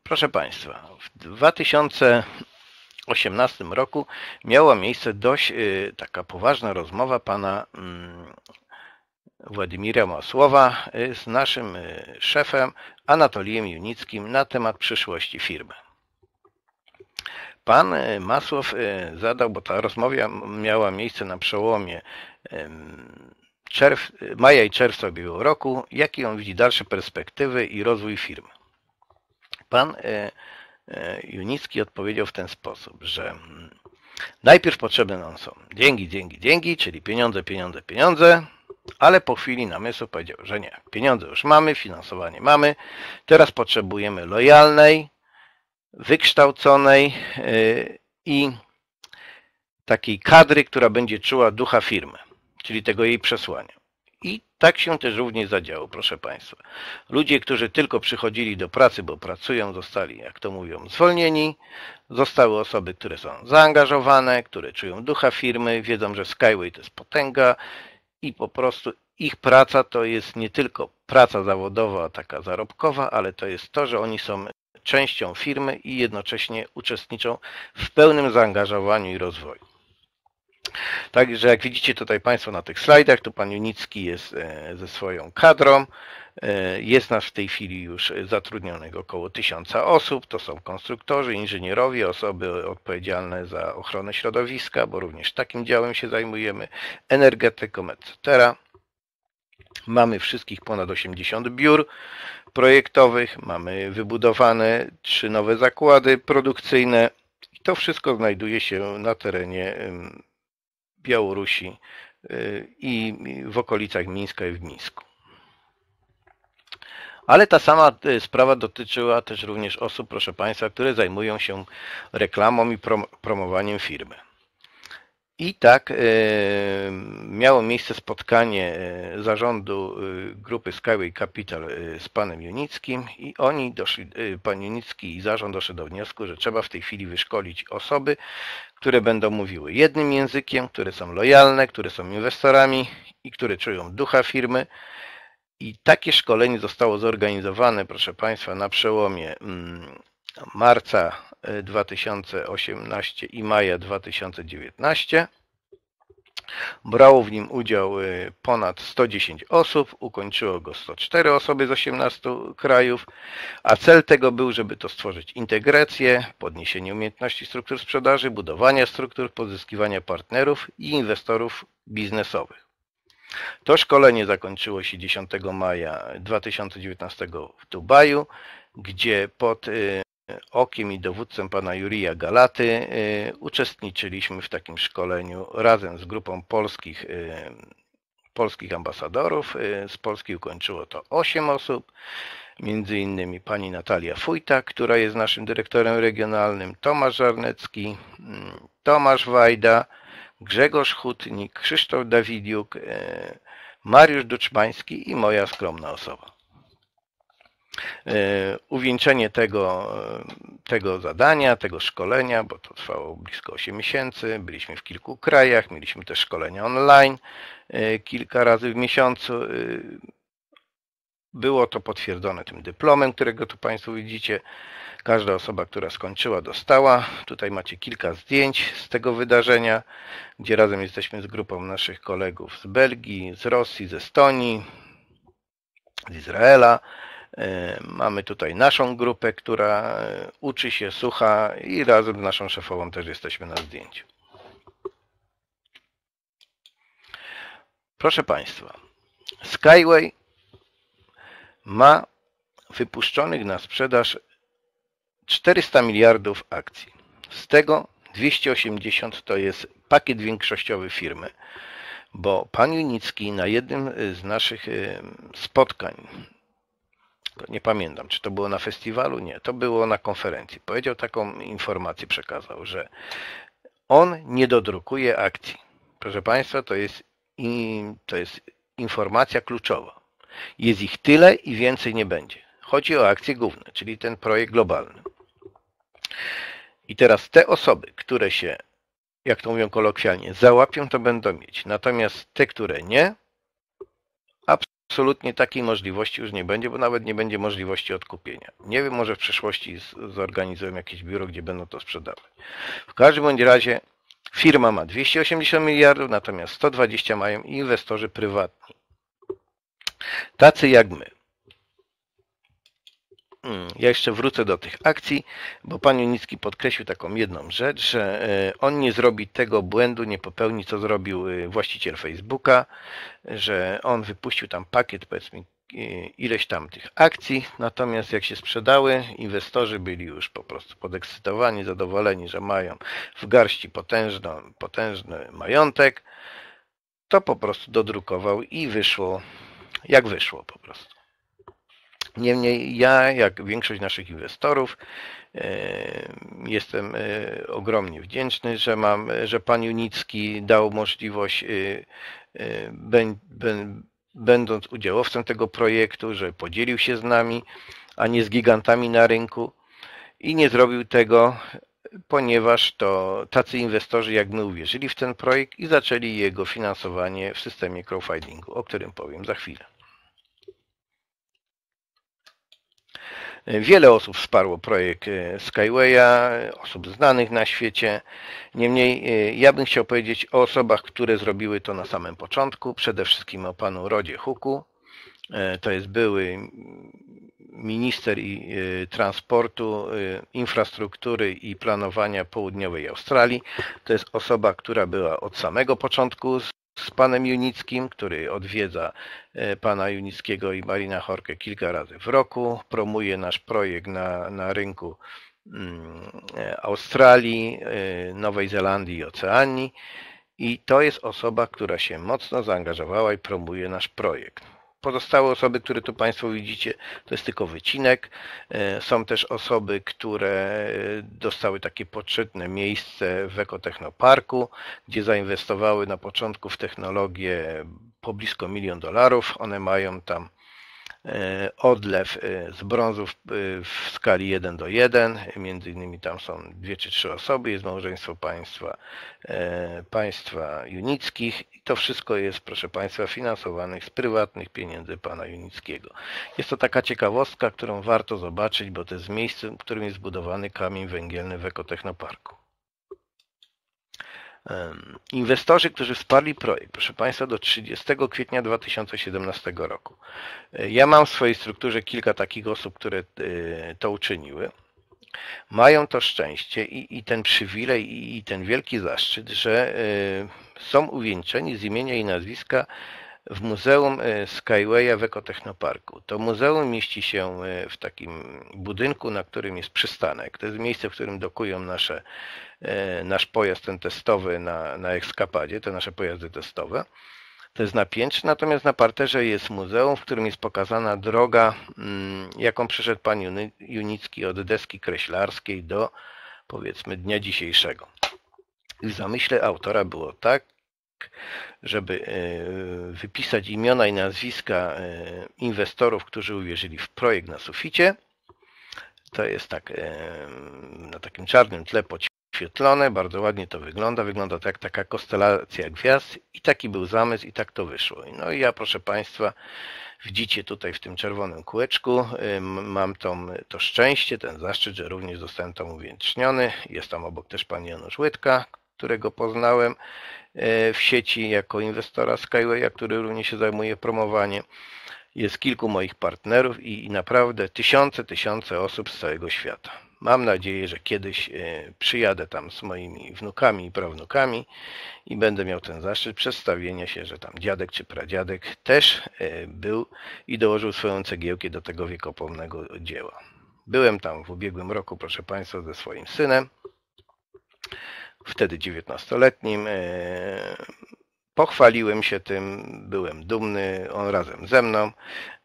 Proszę Państwa, w 2018 roku miała miejsce dość y, taka poważna rozmowa pana mm, Władimira Masłowa y, z naszym y, szefem Anatolijem Junickim na temat przyszłości firmy. Pan Masłow zadał, bo ta rozmowa miała miejsce na przełomie czerw, maja i czerwca ubiegłego roku, jakie on widzi dalsze perspektywy i rozwój firmy. Pan e, e, Junicki odpowiedział w ten sposób, że mm, najpierw potrzebne nam są dzięki, dzięki, dzięki, czyli pieniądze, pieniądze, pieniądze, ale po chwili namysłu powiedział, że nie. Pieniądze już mamy, finansowanie mamy, teraz potrzebujemy lojalnej, wykształconej e, i takiej kadry, która będzie czuła ducha firmy, czyli tego jej przesłania. I tak się też również zadziało, proszę Państwa. Ludzie, którzy tylko przychodzili do pracy, bo pracują, zostali, jak to mówią, zwolnieni. Zostały osoby, które są zaangażowane, które czują ducha firmy, wiedzą, że Skyway to jest potęga i po prostu ich praca to jest nie tylko praca zawodowa, taka zarobkowa, ale to jest to, że oni są częścią firmy i jednocześnie uczestniczą w pełnym zaangażowaniu i rozwoju. Także jak widzicie tutaj Państwo na tych slajdach, to pan Junicki jest e, ze swoją kadrą. E, jest nas w tej chwili już zatrudnionych około tysiąca osób. To są konstruktorzy, inżynierowie, osoby odpowiedzialne za ochronę środowiska, bo również takim działem się zajmujemy, energetyką, etc. Mamy wszystkich ponad 80 biur projektowych, mamy wybudowane trzy nowe zakłady produkcyjne. I to wszystko znajduje się na terenie Białorusi y, i w okolicach Mińska i w Mińsku. Ale ta sama e, sprawa dotyczyła też również osób, proszę Państwa, które zajmują się reklamą i prom promowaniem firmy. I tak e, miało miejsce spotkanie e, zarządu grupy Skyway Capital z panem Junickim i oni doszli, pan Junicki i zarząd doszli do wniosku, że trzeba w tej chwili wyszkolić osoby, które będą mówiły jednym językiem, które są lojalne, które są inwestorami i które czują ducha firmy, i takie szkolenie zostało zorganizowane, proszę Państwa, na przełomie mm, marca 2018 e, i maja 2019. Brało w nim udział e, ponad 110 osób, ukończyło go 104 osoby z 18 krajów, a cel tego był, żeby to stworzyć integrację, podniesienie umiejętności struktur sprzedaży, budowania struktur, pozyskiwania partnerów i inwestorów biznesowych. To szkolenie zakończyło się 10 maja 2019 w Dubaju, gdzie pod y, okiem i dowódcą pana Jurija Galaty y, uczestniczyliśmy w takim szkoleniu razem z grupą polskich, y, polskich ambasadorów. Z Polski ukończyło to 8 osób, między innymi pani Natalia Fujta, która jest naszym dyrektorem regionalnym, Tomasz Żarnecki, Tomasz Wajda, Grzegorz Hutnik, Krzysztof Dawidiuk, Mariusz Duczmański i moja skromna osoba. E, uwieńczenie tego, tego zadania, tego szkolenia, bo to trwało blisko 8 miesięcy, byliśmy w kilku krajach, mieliśmy też szkolenia online e, kilka razy w miesiącu. Było to potwierdzone tym dyplomem, którego tu Państwo widzicie. Każda osoba, która skończyła, dostała. Tutaj macie kilka zdjęć z tego wydarzenia, gdzie razem jesteśmy z grupą naszych kolegów z Belgii, z Rosji, z Estonii, z Izraela. E, mamy tutaj naszą grupę, która e, uczy się, słucha i razem z naszą szefową też jesteśmy na zdjęciu. Proszę Państwa, Skyway ma wypuszczonych na sprzedaż 400 miliardów akcji. Z tego 280 to jest pakiet większościowy firmy, bo pan Junicki na jednym z naszych y, spotkań, nie pamiętam, czy to było na festiwalu, nie, to było na konferencji, powiedział taką informację, przekazał, że on nie dodrukuje akcji. Proszę Państwa, to jest, to jest informacja kluczowa. Jest ich tyle i więcej nie będzie. Chodzi o akcje główne, czyli ten projekt globalny. I teraz te osoby, które się, jak to mówią kolokwialnie, załapią, to będą mieć. Natomiast te, które nie, absolutnie takiej możliwości już nie będzie, bo nawet nie będzie możliwości odkupienia. Nie wiem, może w przyszłości zorganizują jakieś biuro, gdzie będą to sprzedawać. W każdym bądź razie firma ma 280 miliardów, natomiast 120 mają inwestorzy prywatni. Tacy jak my. Hmm, ja jeszcze wrócę do tych akcji, bo pan Junicki podkreślił taką jedną rzecz, że e, on nie zrobi tego błędu, nie popełni, co zrobił e, właściciel Facebooka, że on wypuścił tam pakiet, powiedzmy, ileś tam tych akcji, natomiast jak się sprzedały, inwestorzy byli już po prostu podekscytowani, zadowoleni, że mają w garści potężny, potężny majątek, to po prostu dodrukował i wyszło jak wyszło po prostu. Niemniej ja, jak większość naszych inwestorów, e, jestem e, ogromnie wdzięczny, że mam, że pan Junicki dał możliwość, e, będąc udziałowcem tego projektu, że podzielił się z nami, a nie z gigantami na rynku i nie zrobił tego, ponieważ to tacy inwestorzy jak my uwierzyli w ten projekt i zaczęli jego finansowanie w systemie crowdfundingu, o którym powiem za chwilę. Wiele osób wsparło projekt e, Skywaya, osób znanych na świecie. Niemniej e, ja bym chciał powiedzieć o osobach, które zrobiły to na samym początku. Przede wszystkim o panu Rodzie Huku. E, to jest były minister transportu, infrastruktury i planowania południowej Australii. To jest osoba, która była od samego początku z panem Junickim, który odwiedza e, pana Junickiego i Marina Horkę kilka razy w roku, promuje nasz projekt na, na rynku mm, e, Australii, e, Nowej Zelandii i Oceanii. I to jest osoba, która się mocno zaangażowała i promuje nasz projekt. Pozostałe osoby, które tu Państwo widzicie, to jest tylko wycinek. Są też osoby, które dostały takie poczytne miejsce w Ekotechnoparku, gdzie zainwestowały na początku w technologię po blisko milion dolarów. One mają tam E, odlew e, z brązów e, w skali 1 do 1. Między innymi tam są dwie czy trzy osoby, jest małżeństwo państwa, państwa Junickich i to wszystko jest, proszę Państwa, finansowanych z prywatnych pieniędzy pana Junickiego. Jest to taka ciekawostka, którą warto zobaczyć, bo to jest miejsce, w którym jest zbudowany kamień węgielny w Ekotechnoparku. Inwestorzy, którzy wsparli projekt, proszę Państwa, do 30 kwietnia 2017 roku. E, ja mam w swojej strukturze kilka takich osób, które e, to uczyniły. Mają to szczęście i, i ten przywilej, i, i ten wielki zaszczyt, że e, są uwieńczeni z imienia i nazwiska w Muzeum Skywaya w Ekotechnoparku. To muzeum mieści się w takim budynku, na którym jest przystanek. To jest miejsce, w którym dokują nasze E, nasz pojazd ten testowy na, na ekskapadzie, te nasze pojazdy testowe. To jest na piętrze, natomiast na parterze jest muzeum, w którym jest pokazana droga, mm, jaką przeszedł pan Junicki od deski kreślarskiej do powiedzmy dnia dzisiejszego. I w zamyśle autora było tak, żeby e, wypisać imiona i nazwiska e, inwestorów, którzy uwierzyli w projekt na suficie. To jest tak na takim czarnym tle oświetlone, bardzo ładnie to wygląda. Wygląda to jak taka konstelacja gwiazd i taki był zamysł i tak to wyszło. No i ja proszę Państwa, widzicie tutaj w tym czerwonym kółeczku, mam tą, to szczęście, ten zaszczyt, że również zostałem tam uwieczniony. Jest tam obok też pan Janusz Łydka, którego poznałem e, w sieci jako inwestora Skywaya, który również się zajmuje promowaniem. Jest kilku moich partnerów i naprawdę tysiące, tysiące osób z całego świata. Mam nadzieję, że kiedyś e, przyjadę tam z moimi wnukami i prawnukami i będę miał ten zaszczyt przedstawienia się, że tam dziadek czy pradziadek też e, był i dołożył swoją cegiełkę do tego wiekopomnego dzieła. Byłem tam w ubiegłym roku, proszę Państwa, ze swoim synem, wtedy 19-letnim. Pochwaliłem się tym, byłem dumny, on razem ze mną.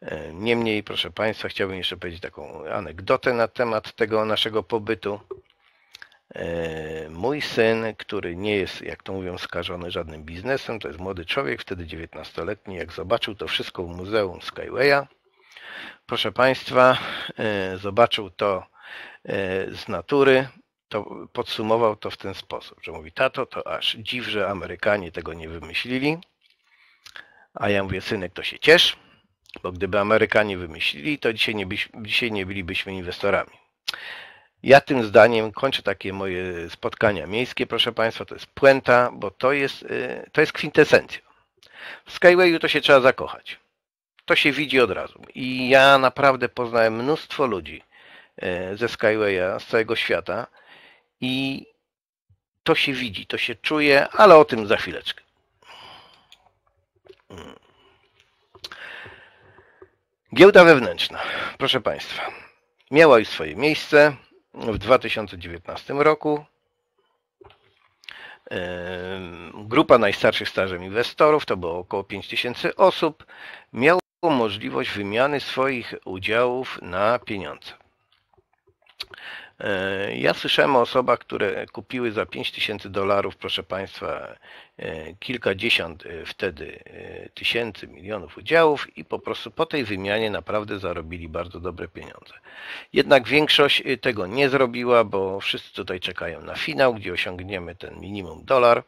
E, niemniej, proszę Państwa, chciałbym jeszcze powiedzieć taką anegdotę na temat tego naszego pobytu. E, mój syn, który nie jest, jak to mówią, skażony żadnym biznesem, to jest młody człowiek, wtedy 19-letni, jak zobaczył to wszystko w Muzeum Skywaya, proszę Państwa, e, zobaczył to z natury, to podsumował to w ten sposób, że mówi, tato, to aż dziw, że Amerykanie tego nie wymyślili. A ja mówię, synek, to się ciesz, bo gdyby Amerykanie wymyślili, to dzisiaj nie, byś, dzisiaj nie bylibyśmy inwestorami. Ja tym zdaniem kończę takie moje spotkania miejskie, proszę Państwa, to jest puenta, bo to jest, y, to jest kwintesencja. W Skywayu to się trzeba zakochać. To się widzi od razu. I ja naprawdę poznałem mnóstwo ludzi y, ze Skywaya, z całego świata, i to się widzi, to się czuje, ale o tym za chwileczkę. Hmm. Giełda wewnętrzna, proszę Państwa, miała już swoje miejsce w 2019 roku. Grupa najstarszych stażem inwestorów, to było około 5000 osób, miała możliwość wymiany swoich udziałów na pieniądze. E, ja słyszałem o osobach, które kupiły za 5000 dolarów, proszę Państwa, e, kilkadziesiąt e, wtedy tysięcy, milionów udziałów i po prostu po tej wymianie naprawdę zarobili bardzo dobre pieniądze. Jednak większość tego nie zrobiła, bo wszyscy tutaj czekają na finał, gdzie osiągniemy ten minimum dolar,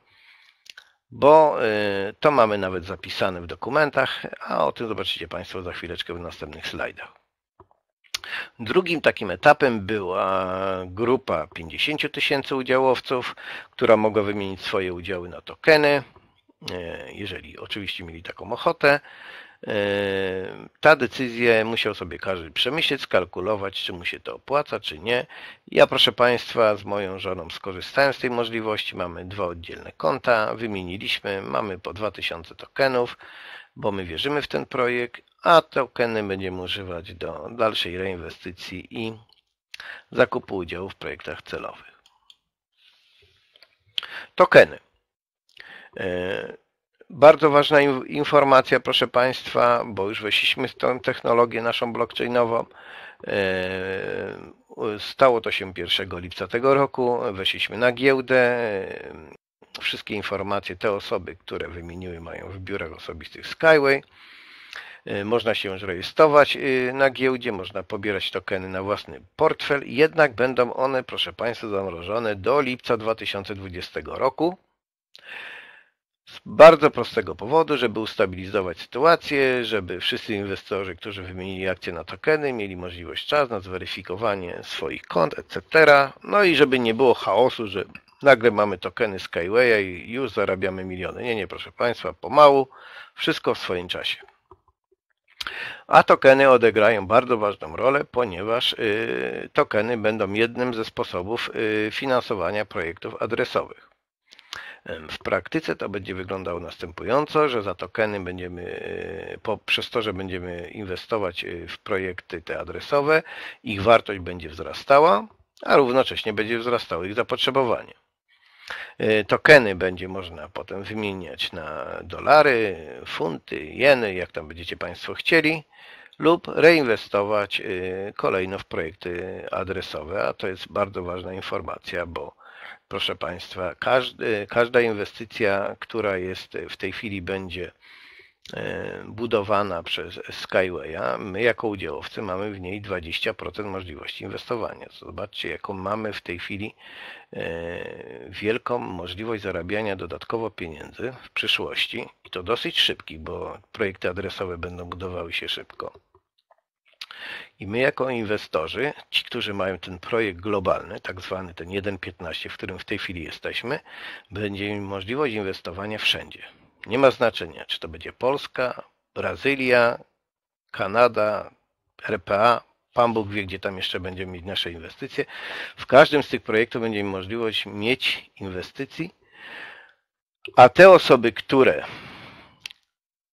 bo to mamy nawet zapisane w dokumentach, a o tym zobaczycie Państwo za chwileczkę w następnych slajdach. Drugim takim etapem była grupa 50 tysięcy udziałowców, która mogła wymienić swoje udziały na tokeny, e, jeżeli oczywiście mieli taką ochotę. E, ta decyzja musiał sobie każdy przemyśleć, skalkulować, czy mu się to opłaca, czy nie. Ja, proszę Państwa, z moją żoną skorzystałem z tej możliwości. Mamy dwa oddzielne konta, wymieniliśmy, mamy po 2000 tokenów, bo my wierzymy w ten projekt, a tokeny będziemy używać do dalszej reinwestycji i zakupu udziałów w projektach celowych. Tokeny. E, Bardzo ważna informacja, proszę Państwa, bo już weszliśmy w tę technologię naszą blockchainową. Stało to się 1 lipca tego roku. Weszliśmy na giełdę. Wszystkie informacje te osoby, które wymieniły, mają w biurach osobistych Skyway. Y, można się już y, na giełdzie, można pobierać tokeny na własny portfel, jednak będą one, proszę Państwa, zamrożone do lipca 2020 roku. Z bardzo prostego powodu, żeby ustabilizować sytuację, żeby wszyscy inwestorzy, którzy wymienili akcje na tokeny, mieli możliwość czas na zweryfikowanie swoich kont, etc. No i żeby nie było chaosu, że nagle mamy tokeny Skywaya i już zarabiamy miliony. Nie, nie, proszę Państwa, pomału, wszystko w swoim czasie. A tokeny odegrają bardzo ważną rolę, ponieważ y, tokeny będą jednym ze sposobów y, finansowania projektów adresowych. W praktyce to będzie wyglądało następująco, że za tokeny będziemy, y, poprzez to, że będziemy inwestować w projekty te adresowe, ich wartość będzie wzrastała, a równocześnie będzie wzrastało ich zapotrzebowanie. E, tokeny będzie można potem wymieniać na dolary, funty, jeny, jak tam będziecie Państwo chcieli, lub reinwestować e, kolejno w projekty adresowe, a to jest bardzo ważna informacja, bo proszę Państwa, każdy, każda inwestycja, która jest w tej chwili będzie budowana przez Skywaya, my jako udziałowcy mamy w niej 20% możliwości inwestowania. Zobaczcie, jaką mamy w tej chwili e, wielką możliwość zarabiania dodatkowo pieniędzy w przyszłości i to dosyć szybkich, bo projekty adresowe będą budowały się szybko. I my jako inwestorzy, ci, którzy mają ten projekt globalny, tak zwany ten 1.15, w którym w tej chwili jesteśmy, będziemy mieli możliwość inwestowania wszędzie. Nie ma znaczenia, czy to będzie Polska, Brazylia, Kanada, RPA, Pan Bóg wie, gdzie tam jeszcze będziemy mieć nasze inwestycje. W każdym z tych projektów będziemy możliwość mieć inwestycji, a te osoby, które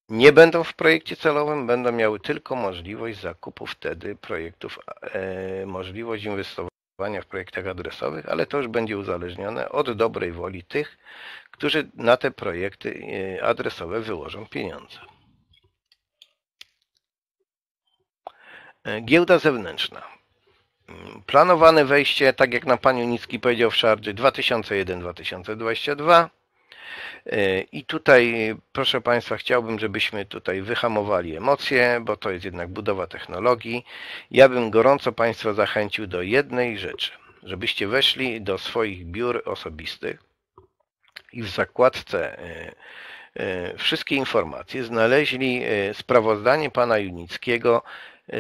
nie będą w projekcie celowym, będą miały tylko możliwość zakupu wtedy projektów, e, możliwość inwestowania w projektach adresowych, ale to już będzie uzależnione od dobrej woli tych, którzy na te projekty e, adresowe wyłożą pieniądze. E, giełda zewnętrzna. Mm, planowane wejście, tak jak na Paniu Nicki powiedział w Szardży, 2001-2022. E, I tutaj, proszę Państwa, chciałbym, żebyśmy tutaj wyhamowali emocje, bo to jest jednak budowa technologii. Ja bym gorąco Państwa zachęcił do jednej rzeczy, żebyście weszli do swoich biur osobistych, i w zakładce e, e, wszystkie informacje znaleźli sprawozdanie pana Junickiego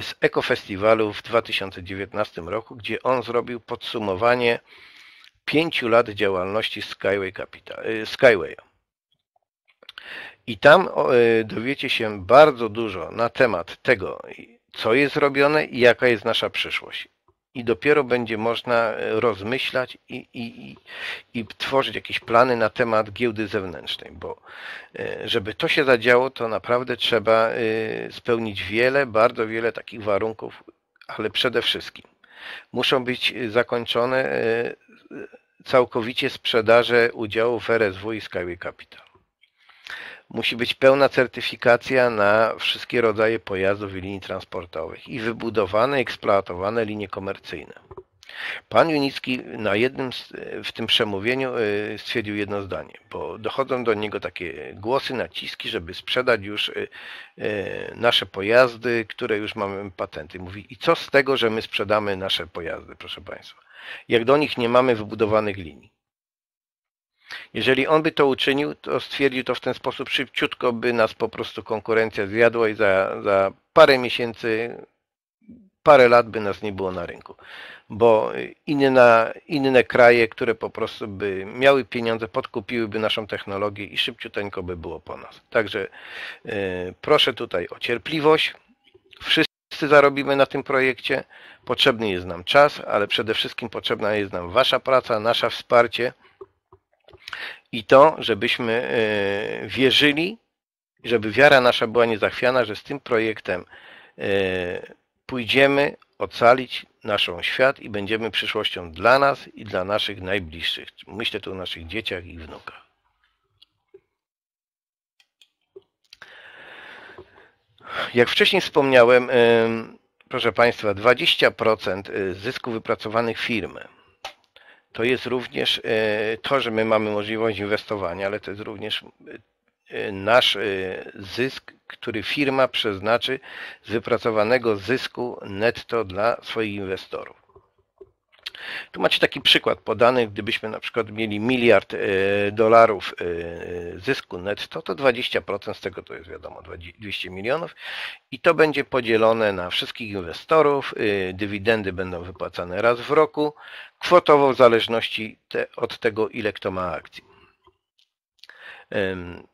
z Ekofestiwalu w 2019 roku, gdzie on zrobił podsumowanie pięciu lat działalności Skyway Capital, Skywaya. I tam dowiecie się bardzo dużo na temat tego, co jest robione i jaka jest nasza przyszłość i dopiero będzie można e, rozmyślać i, i, i, i, tworzyć jakieś plany na temat giełdy zewnętrznej, bo żeby to się zadziało, to naprawdę trzeba spełnić wiele, bardzo wiele takich warunków, ale przede wszystkim muszą być zakończone całkowicie sprzedaże udziałów RSW i Skyway Capital. Musi być pełna certyfikacja na wszystkie rodzaje pojazdów i linii transportowych i wybudowane, eksploatowane linie komercyjne. Pan Junicki na jednym w tym przemówieniu y, stwierdził jedno zdanie, bo dochodzą do niego takie głosy, naciski, żeby sprzedać już y, y, nasze pojazdy, które już mamy patenty. Mówi, i co z tego, że my sprzedamy nasze pojazdy, proszę Państwa, jak do nich nie mamy wybudowanych linii. Jeżeli on by to uczynił, to stwierdził to w ten sposób szybciutko, by nas po prostu konkurencja zjadła i za, za parę miesięcy, parę lat by nas nie było na rynku. Bo inna, inne kraje, które po prostu by miały pieniądze, podkupiłyby naszą technologię i szybciuteńko by było po nas. Także yy, proszę tutaj o cierpliwość. Wszyscy zarobimy na tym projekcie. Potrzebny jest nam czas, ale przede wszystkim potrzebna jest nam Wasza praca, nasze wsparcie i to, żebyśmy e, wierzyli, żeby wiara nasza była niezachwiana, że z tym projektem e, pójdziemy ocalić naszą świat i będziemy przyszłością dla nas i dla naszych najbliższych. Myślę tu o naszych dzieciach i wnukach. Jak wcześniej wspomniałem, proszę Państwa, 20% y, zysku wypracowanych firmy to jest również y, to, że my mamy możliwość inwestowania, ale to jest również y, nasz zysk, który firma przeznaczy z wypracowanego zysku netto dla swoich inwestorów. Tu macie taki przykład podany, gdybyśmy na przykład mieli miliard e, dolarów e, zysku netto, to 20% z tego to jest wiadomo 200 milionów i to będzie podzielone na wszystkich inwestorów, e, dywidendy będą wypłacane raz w roku, kwotowo w zależności od tego ile kto ma akcji.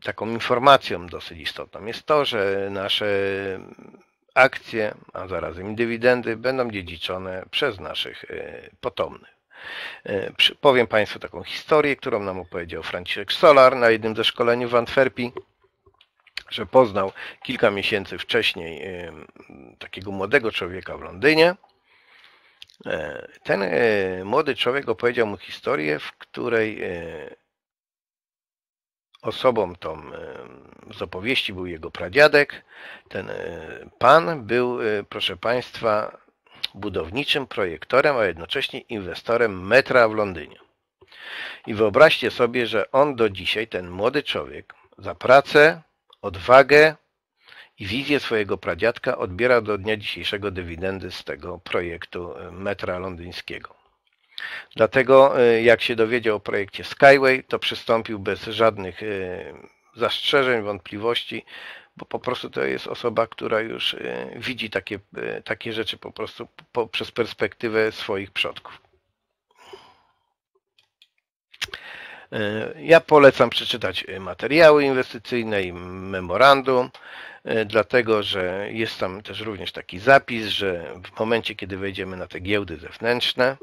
Taką informacją dosyć istotną jest to, że nasze akcje, a zarazem dywidendy będą dziedziczone przez naszych e, potomnych. E, powiem Państwu taką historię, którą nam opowiedział Franciszek Solar na jednym ze szkoleń w Antwerpii, że poznał kilka miesięcy wcześniej e, takiego młodego człowieka w Londynie. Ten młody człowiek opowiedział mu historię, w której osobą tą z opowieści był jego pradziadek. Ten e, pan był, e, proszę Państwa, budowniczym projektorem, a jednocześnie inwestorem metra w Londynie. I wyobraźcie sobie, że on do dzisiaj, ten młody człowiek, za pracę, odwagę i wizję swojego pradziadka odbiera do dnia dzisiejszego dywidendy z tego projektu e, metra londyńskiego. Dlatego jak się dowiedział o projekcie Skyway, to przystąpił bez żadnych zastrzeżeń, wątpliwości, bo po prostu to jest osoba, która już e, widzi takie, e, takie rzeczy po prostu przez perspektywę swoich przodków. E, ja polecam przeczytać materiały inwestycyjne i memorandum. E, dlatego że jest tam też również taki zapis, że w momencie, kiedy wejdziemy na te giełdy zewnętrzne,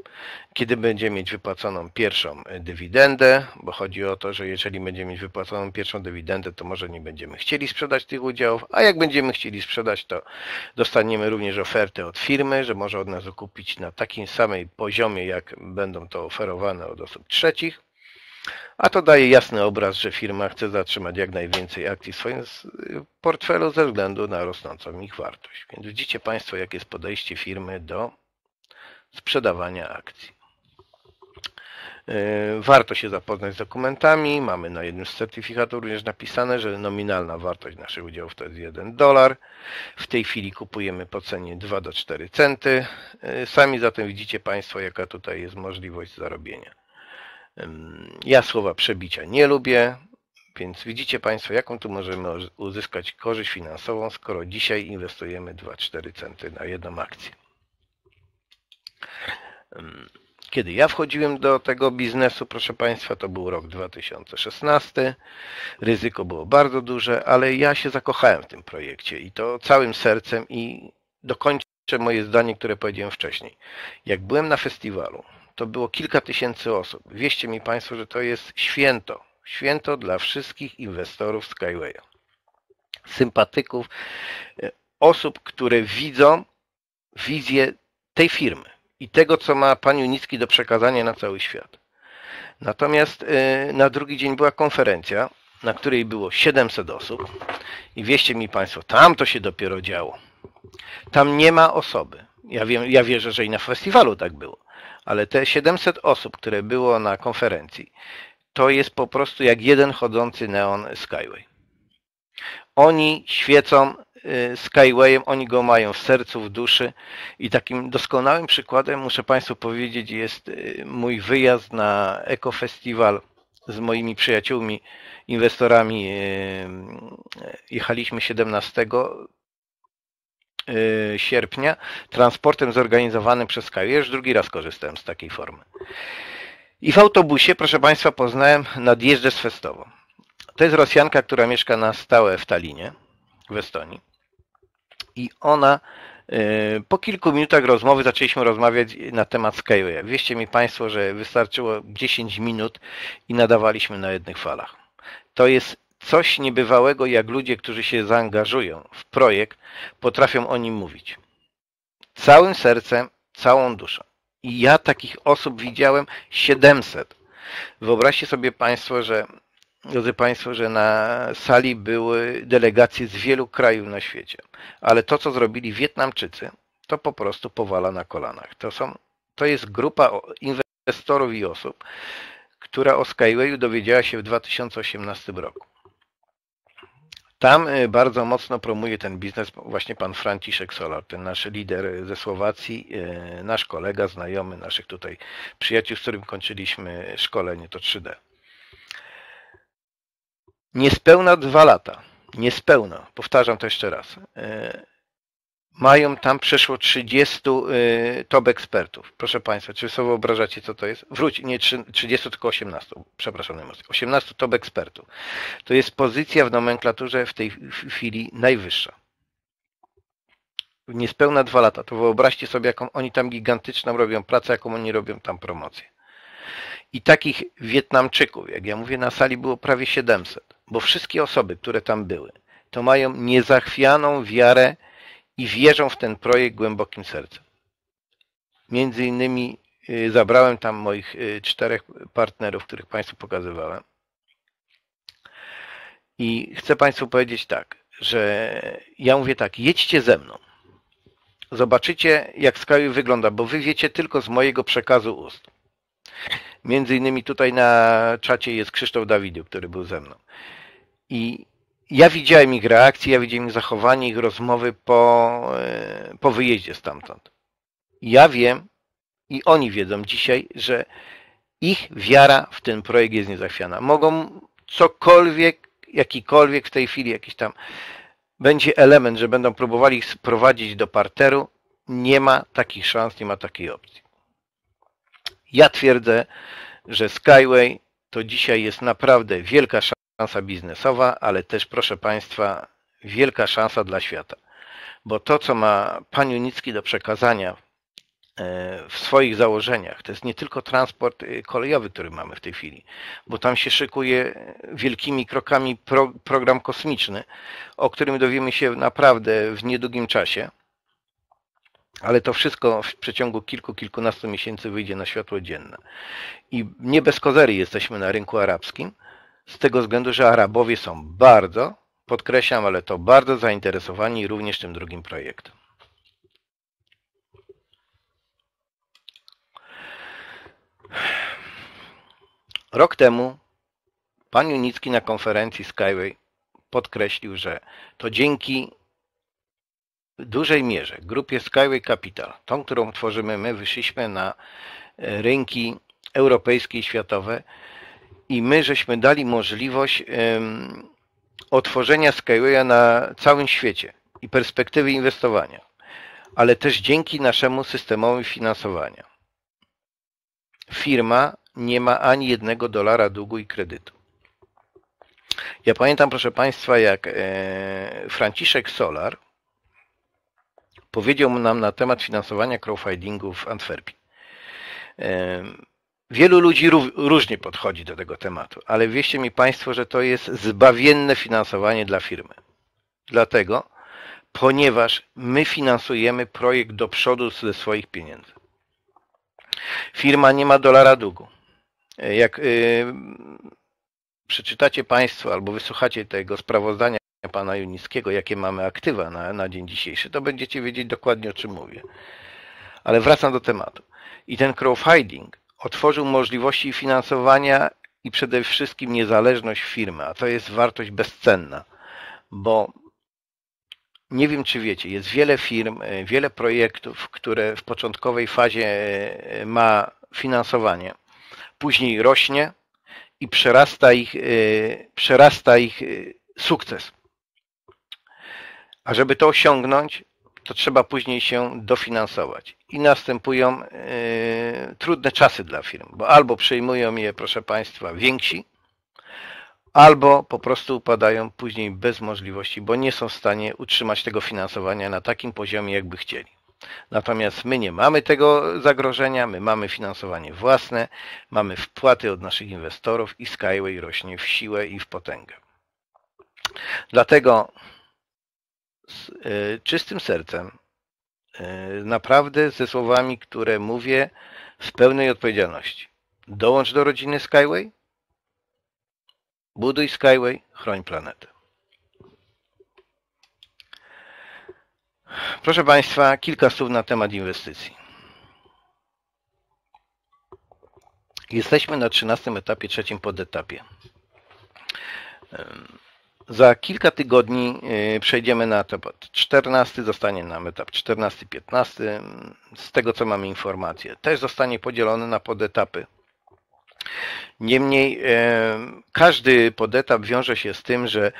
kiedy będziemy mieć wypłaconą pierwszą dywidendę, bo chodzi o to, że jeżeli będziemy mieć wypłaconą pierwszą dywidendę, to może nie będziemy chcieli sprzedać tych udziałów, a jak będziemy chcieli sprzedać, to dostaniemy również ofertę od firmy, że może od nas kupić na takim samym poziomie, jak będą to oferowane od osób trzecich. A to daje jasny obraz, że firma chce zatrzymać jak najwięcej akcji w swoim portfelu ze względu na rosnącą ich wartość. Więc widzicie Państwo, jakie jest podejście firmy do sprzedawania akcji. E, warto się zapoznać z dokumentami. Mamy na jednym z certyfikatów również napisane, że nominalna wartość naszych udziałów to jest 1 dolar. W tej chwili kupujemy po cenie 2 do 4 centy. E, sami zatem widzicie Państwo, jaka tutaj jest możliwość zarobienia. Ja słowa przebicia nie lubię, więc widzicie Państwo, jaką tu możemy uzyskać korzyść finansową, skoro dzisiaj inwestujemy 2-4 centy na jedną akcję. Kiedy ja wchodziłem do tego biznesu, proszę Państwa, to był rok 2016. Ryzyko było bardzo duże, ale ja się zakochałem w tym projekcie i to całym sercem i dokończę moje zdanie, które powiedziałem wcześniej. Jak byłem na festiwalu, to było kilka tysięcy osób. Wieście mi Państwo, że to jest święto. Święto dla wszystkich inwestorów Skywaya. Sympatyków, e, osób, które widzą wizję tej firmy i tego, co ma pan Junicki do przekazania na cały świat. Natomiast e, na drugi dzień była konferencja, na której było 700 osób i wieście mi Państwo, tam to się dopiero działo. Tam nie ma osoby. Ja, wiem, ja wierzę, że i na festiwalu tak było ale te 700 osób, które było na konferencji, to jest po prostu jak jeden chodzący neon Skyway. Oni świecą y, Skywayem, oni go mają w sercu, w duszy i takim doskonałym przykładem, muszę Państwu powiedzieć, jest y, mój wyjazd na Ekofestiwal z moimi przyjaciółmi, inwestorami. Y, jechaliśmy 17 Y, sierpnia transportem zorganizowanym przez Sky. Już drugi raz korzystałem z takiej formy. I w autobusie, proszę Państwa, poznałem nadjeżdżę z Festową. To jest Rosjanka, która mieszka na stałe w Talinie, w Estonii. I ona y, po kilku minutach rozmowy zaczęliśmy rozmawiać na temat Skyway. Wieście mi Państwo, że wystarczyło 10 minut i nadawaliśmy na jednych falach. To jest coś niebywałego, jak ludzie, którzy się zaangażują w projekt, potrafią o nim mówić. Całym sercem, całą duszą. I ja takich osób widziałem 700. Wyobraźcie sobie Państwo, że drodzy Państwo, że na sali były delegacje z wielu krajów na świecie. Ale to, co zrobili Wietnamczycy, to po prostu powala na kolanach. To, są, to jest grupa inwestorów i osób, która o Skywayu dowiedziała się w 2018 roku. Tam y, bardzo mocno promuje ten biznes właśnie pan Franciszek Solar, ten nasz lider ze Słowacji, y, nasz kolega, znajomy naszych tutaj przyjaciół, z którym kończyliśmy szkolenie, to 3D. Niespełna dwa lata, niespełna, powtarzam to jeszcze raz, y, mają tam przeszło 30 y, top ekspertów. Proszę Państwa, czy sobie wyobrażacie, co to jest? Wróć, nie 30, tylko 18, przepraszam 18 top ekspertów. To jest pozycja w nomenklaturze w tej chwili najwyższa. Niespełna dwa lata. To wyobraźcie sobie, jaką oni tam gigantyczną robią pracę, jaką oni robią tam promocję. I takich Wietnamczyków, jak ja mówię, na sali było prawie 700, bo wszystkie osoby, które tam były, to mają niezachwianą wiarę i wierzą w ten projekt głębokim sercem. Między innymi y, zabrałem tam moich y, czterech partnerów, których Państwu pokazywałem. I chcę Państwu powiedzieć tak, że ja mówię tak, jedźcie ze mną. Zobaczycie, jak Skyway wygląda, bo wy wiecie tylko z mojego przekazu ust. Między innymi tutaj na czacie jest Krzysztof Dawidu, który był ze mną. I ja widziałem ich reakcje, ja widziałem ich zachowanie, ich rozmowy po, e, po wyjeździe stamtąd. Ja wiem i oni wiedzą dzisiaj, że ich wiara w ten projekt jest niezachwiana. Mogą cokolwiek, jakikolwiek w tej chwili jakiś tam będzie element, że będą próbowali ich sprowadzić do parteru, nie ma takich szans, nie ma takiej opcji. Ja twierdzę, że Skyway to dzisiaj jest naprawdę wielka szansa szansa biznesowa, ale też, proszę Państwa, wielka szansa dla świata. Bo to, co ma Pan Junicki do przekazania e, w swoich założeniach, to jest nie tylko transport e, kolejowy, który mamy w tej chwili, bo tam się szykuje wielkimi krokami pro, program kosmiczny, o którym dowiemy się naprawdę w niedługim czasie. Ale to wszystko w przeciągu kilku, kilkunastu miesięcy wyjdzie na światło dzienne. I nie bez kozery jesteśmy na rynku arabskim, z tego względu, że Arabowie są bardzo, podkreślam, ale to bardzo zainteresowani również tym drugim projektem. Rok temu pan Junicki na konferencji Skyway podkreślił, że to dzięki dużej mierze grupie Skyway Capital, tą, którą tworzymy my, wyszliśmy na rynki europejskie i światowe i my żeśmy dali możliwość otworzenia Skywaya na całym świecie i perspektywy inwestowania, ale też dzięki naszemu systemowi finansowania. Firma nie ma ani jednego dolara długu i kredytu. Ja pamiętam, proszę Państwa, jak e, Franciszek Solar powiedział nam na temat finansowania crowdfundingu w Antwerpii. Wielu ludzi różnie podchodzi do tego tematu, ale wierzcie mi Państwo, że to jest zbawienne finansowanie dla firmy. Dlatego, ponieważ my finansujemy projekt do przodu ze swoich pieniędzy. Firma nie ma dolara długu. Jak yy, przeczytacie Państwo albo wysłuchacie tego sprawozdania pana Junickiego, jakie mamy aktywa na, na dzień dzisiejszy, to będziecie wiedzieć dokładnie o czym mówię. Ale wracam do tematu. I ten crowdfunding otworzył możliwości finansowania i przede wszystkim niezależność firmy, a to jest wartość bezcenna, bo nie wiem, czy wiecie, jest wiele firm, e, wiele projektów, które w początkowej fazie e, ma finansowanie, później rośnie i przerasta ich, e, przerasta ich sukces. A żeby to osiągnąć, to trzeba później się dofinansować. I następują y, trudne czasy dla firm, bo albo przejmują je, proszę Państwa, więksi, albo po prostu upadają później bez możliwości, bo nie są w stanie utrzymać tego finansowania na takim poziomie, jakby chcieli. Natomiast my nie mamy tego zagrożenia, my mamy finansowanie własne, mamy wpłaty od naszych inwestorów i Skyway rośnie w siłę i w potęgę. Dlatego z e, czystym sercem, e, naprawdę ze słowami, które mówię w pełnej odpowiedzialności. Dołącz do rodziny Skyway Buduj Skyway, chroń planetę. Proszę Państwa, kilka słów na temat inwestycji. Jesteśmy na 13 etapie, trzecim podetapie. Za kilka tygodni y, przejdziemy na etap 14, zostanie nam etap 14-15. Z tego co mamy informacje, też zostanie podzielony na podetapy. Niemniej każdy podetap wiąże się z tym, że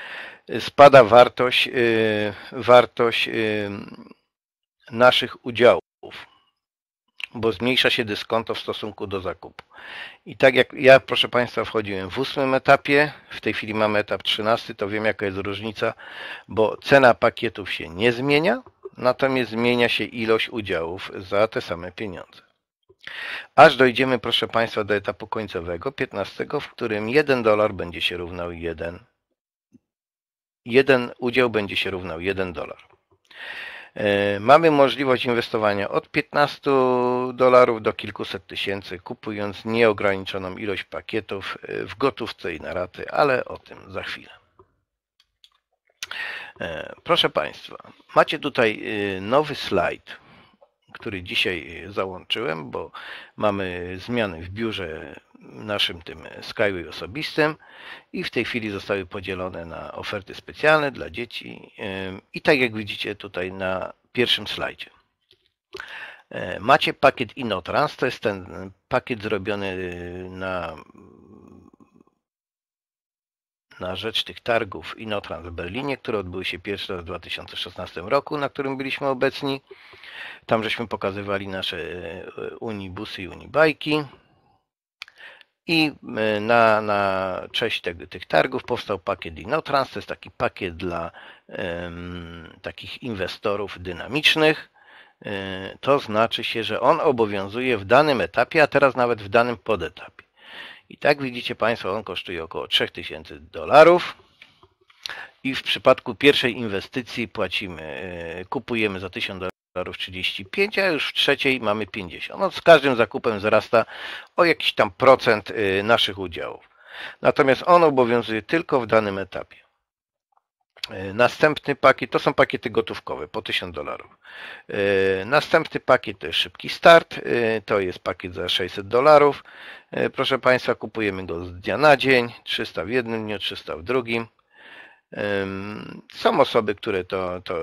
spada wartość, y, wartość y, naszych udziałów bo zmniejsza się dyskonto w stosunku do zakupu. I tak jak ja, proszę Państwa, wchodziłem w ósmym etapie, w tej chwili mamy etap trzynasty, to wiem jaka jest różnica, bo cena pakietów się nie zmienia, natomiast zmienia się ilość udziałów za te same pieniądze. Aż dojdziemy, proszę Państwa, do etapu końcowego, 15, w którym 1 dolar będzie się równał 1. Jeden udział będzie się równał 1 dolar. E, mamy możliwość inwestowania od 15 dolarów do kilkuset tysięcy, kupując nieograniczoną ilość pakietów e, w gotówce i na raty, ale o tym za chwilę. E, proszę Państwa, macie tutaj nowy slajd, który dzisiaj załączyłem, bo mamy zmiany w biurze naszym tym Skyway osobistym i w tej chwili zostały podzielone na oferty specjalne dla dzieci i tak jak widzicie tutaj na pierwszym slajdzie. E, macie pakiet InnoTrans, to jest ten pakiet zrobiony na, na rzecz tych targów InnoTrans w Berlinie, które odbyły się pierwszy raz w 2016 roku, na którym byliśmy obecni. Tam żeśmy pokazywali nasze e, Unibusy i Unibajki. I e, na, na cześć te, tych targów powstał pakiet InnoTrans. To jest taki pakiet dla um, takich inwestorów dynamicznych. E, to znaczy się, że on obowiązuje w danym etapie, a teraz nawet w danym podetapie. I tak widzicie Państwo, on kosztuje około 3000 dolarów. I w przypadku pierwszej inwestycji płacimy, e, kupujemy za 1000 dolarów dolarów 35, a już w trzeciej mamy 50. No, z każdym zakupem wzrasta o jakiś tam procent y, naszych udziałów. Natomiast on obowiązuje tylko w danym etapie. Y, następny pakiet to są pakiety gotówkowe po 1000 dolarów. Y, następny pakiet to jest szybki start, to jest pakiet za 600 dolarów. Proszę Państwa, kupujemy go z dnia na dzień, 300 w jednym dniu, 300 w drugim. Są osoby, które to, to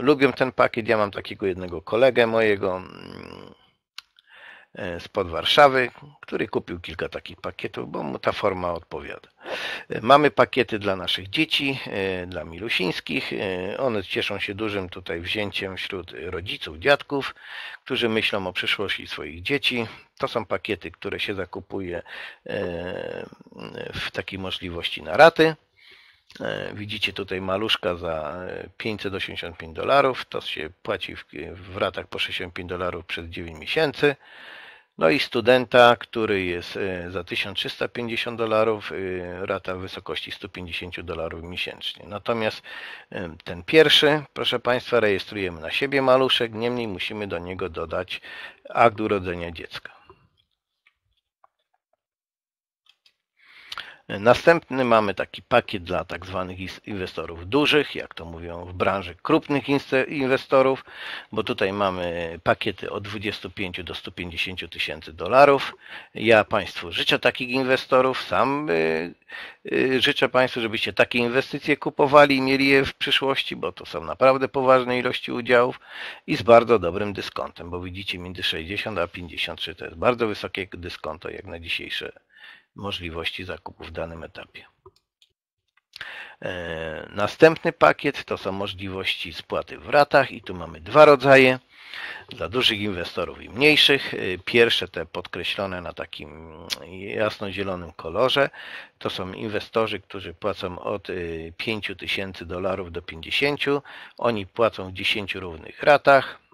lubią ten pakiet. Ja mam takiego jednego kolegę mojego e, spod Warszawy, który kupił kilka takich pakietów, bo mu ta forma odpowiada. Mamy pakiety dla naszych dzieci, e, dla milusińskich. E, one cieszą się dużym tutaj wzięciem wśród rodziców, dziadków, którzy myślą o przyszłości swoich dzieci. To są pakiety, które się zakupuje w takiej możliwości na raty. E, widzicie tutaj maluszka za 585 dolarów. To się płaci w ratach po 65 dolarów przez 9 miesięcy. No i studenta, który jest e, za 1350 dolarów, e, rata w wysokości 150 dolarów miesięcznie. Natomiast ten pierwszy, proszę Państwa, rejestrujemy na siebie maluszek, niemniej musimy do niego dodać akt urodzenia dziecka. Następny mamy taki pakiet dla tak zwanych inwestorów dużych, jak to mówią w branży krupnych inwestorów, bo tutaj mamy pakiety od 25 do 150 tysięcy dolarów. Ja Państwu życzę takich inwestorów, sam y, y, życzę Państwu, żebyście takie inwestycje kupowali i mieli je w przyszłości, bo to są naprawdę poważne ilości udziałów i z bardzo dobrym dyskontem, bo widzicie między 60 a 53 to jest bardzo wysokie dyskonto jak na dzisiejsze możliwości zakupu w danym etapie. E, następny pakiet to są możliwości spłaty w ratach i tu mamy dwa rodzaje dla dużych inwestorów i mniejszych. E, pierwsze te podkreślone na takim jasno-zielonym kolorze to są inwestorzy, którzy płacą od 5000 e, dolarów do 50. Oni płacą w 10 równych ratach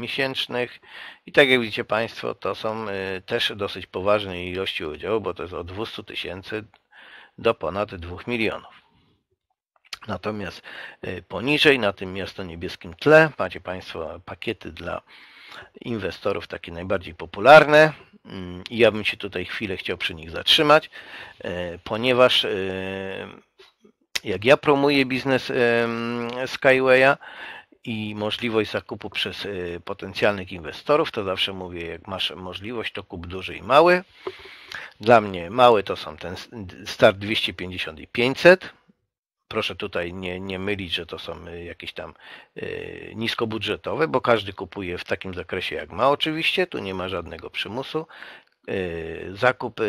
miesięcznych i tak jak widzicie Państwo, to są y, też dosyć poważne ilości udziału, bo to jest od 200 tysięcy do ponad 2 milionów. Natomiast y, poniżej, na tym miasto niebieskim tle, macie Państwo pakiety dla inwestorów takie najbardziej popularne mm, i ja bym się tutaj chwilę chciał przy nich zatrzymać, ponieważ jak ja promuję biznes Skywaya i możliwość zakupu przez potencjalnych inwestorów, to zawsze mówię, jak masz możliwość, to kup duży i mały. Dla mnie mały to są ten start 250 i 500. Proszę tutaj nie, nie mylić, że to są y, jakieś tam y, niskobudżetowe, bo każdy kupuje w takim zakresie jak ma oczywiście, tu nie ma żadnego przymusu. Y, zakup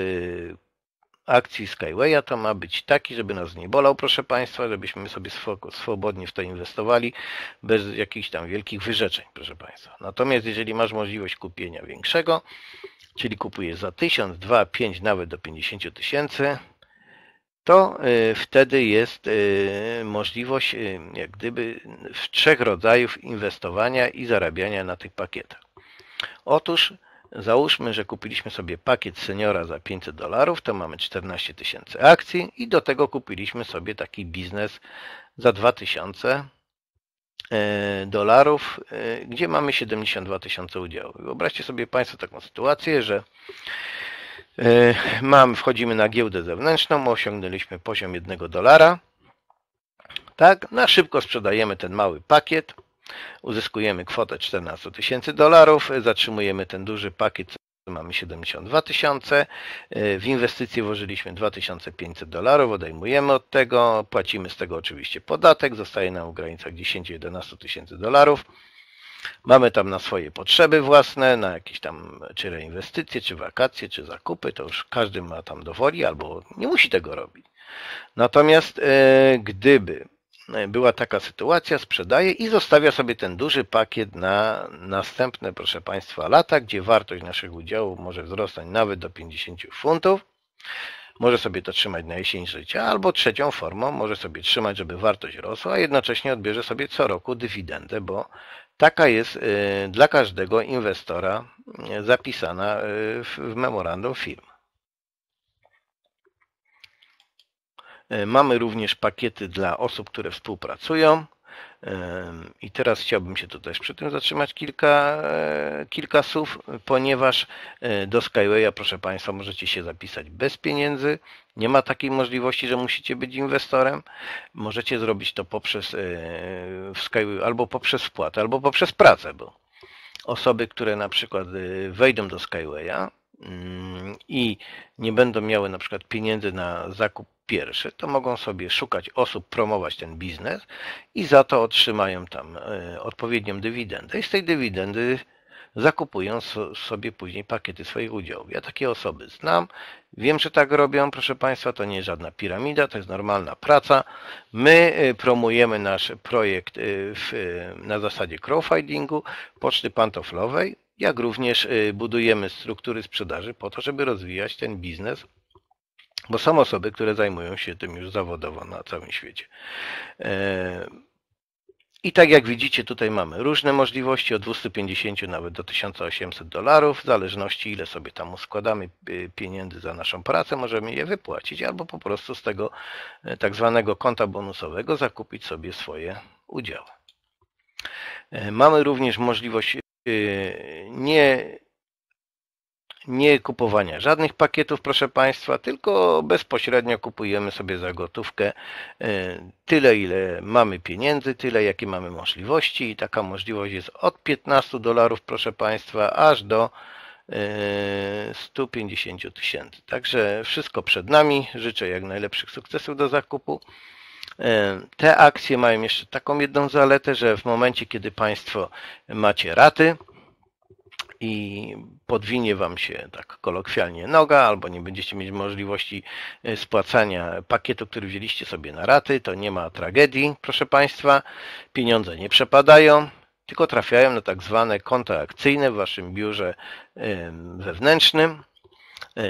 akcji Skywaya to ma być taki, żeby nas nie bolał, proszę Państwa, żebyśmy sobie swobodnie w to inwestowali, bez jakichś tam wielkich wyrzeczeń, proszę Państwa. Natomiast jeżeli masz możliwość kupienia większego, czyli kupujesz za 1000, 2, 5, nawet do 50 tysięcy, to y, wtedy jest y, możliwość y, jak gdyby w trzech rodzajów inwestowania i zarabiania na tych pakietach. Otóż załóżmy, że kupiliśmy sobie pakiet seniora za 500 dolarów, to mamy 14 tysięcy akcji i do tego kupiliśmy sobie taki biznes za 2000 dolarów, gdzie mamy 72 tysiące udziałów. Wyobraźcie sobie Państwo taką sytuację, że E, mam, wchodzimy na giełdę zewnętrzną, osiągnęliśmy poziom jednego dolara. Tak, na szybko sprzedajemy ten mały pakiet, uzyskujemy kwotę 14 tysięcy dolarów, zatrzymujemy ten duży pakiet, mamy 72 tysiące, w inwestycje włożyliśmy 2500 dolarów, odejmujemy od tego, płacimy z tego oczywiście podatek, zostaje nam w granicach 10-11 tysięcy dolarów. Mamy tam na swoje potrzeby własne, na jakieś tam czy reinwestycje, czy wakacje, czy zakupy, to już każdy ma tam do woli albo nie musi tego robić. Natomiast e, gdyby była taka sytuacja, sprzedaje i zostawia sobie ten duży pakiet na następne, proszę Państwa, lata, gdzie wartość naszych udziałów może wzrosnąć nawet do 50 funtów. Może sobie to trzymać na jesień życia, albo trzecią formą może sobie trzymać, żeby wartość rosła, a jednocześnie odbierze sobie co roku dywidendę, bo Taka jest y, dla każdego inwestora y, zapisana w memorandum firm. Mamy również pakiety dla osób, które współpracują. I teraz chciałbym się tu też przy tym zatrzymać kilka, e, kilka słów, ponieważ e, do Skywaya, proszę Państwa, możecie się zapisać bez pieniędzy. Nie ma takiej możliwości, że musicie być inwestorem. Możecie zrobić to poprzez e, w Skyway albo poprzez wpłatę, albo poprzez pracę, bo osoby, które na przykład wejdą do Skywaya i nie będą miały na przykład pieniędzy na zakup pierwszy, to mogą sobie szukać osób, promować ten biznes i za to otrzymają tam e, odpowiednią dywidendę i z tej dywidendy zakupują sobie później pakiety swoich udziałów. Ja takie osoby znam, wiem, że tak robią, proszę Państwa, to nie jest żadna piramida, to jest normalna praca. My e, promujemy nasz projekt e, w, na zasadzie crowdfundingu, poczty pantoflowej, jak również budujemy struktury sprzedaży po to, żeby rozwijać ten biznes bo są osoby, które zajmują się tym już zawodowo na całym świecie. E, I tak jak widzicie, tutaj mamy różne możliwości, od 250 nawet do 1800 dolarów, w zależności ile sobie tam składamy e, pieniędzy za naszą pracę, możemy je wypłacić, albo po prostu z tego tak zwanego konta bonusowego zakupić sobie swoje udziały. Mamy również możliwość nie nie kupowania żadnych pakietów, proszę Państwa, tylko bezpośrednio kupujemy sobie za gotówkę e, tyle, ile mamy pieniędzy, tyle, jakie mamy możliwości i taka możliwość jest od 15 dolarów, proszę Państwa, aż do 150 e, tysięcy. Także wszystko przed nami. Życzę jak najlepszych sukcesów do zakupu. E, te akcje mają jeszcze taką jedną zaletę, że w momencie, kiedy Państwo macie raty, i podwinie Wam się tak kolokwialnie noga, albo nie będziecie mieć możliwości e, spłacania pakietu, który wzięliście sobie na raty, to nie ma tragedii, proszę Państwa. Pieniądze nie przepadają, tylko trafiają na tak zwane konta akcyjne w Waszym biurze wewnętrznym E,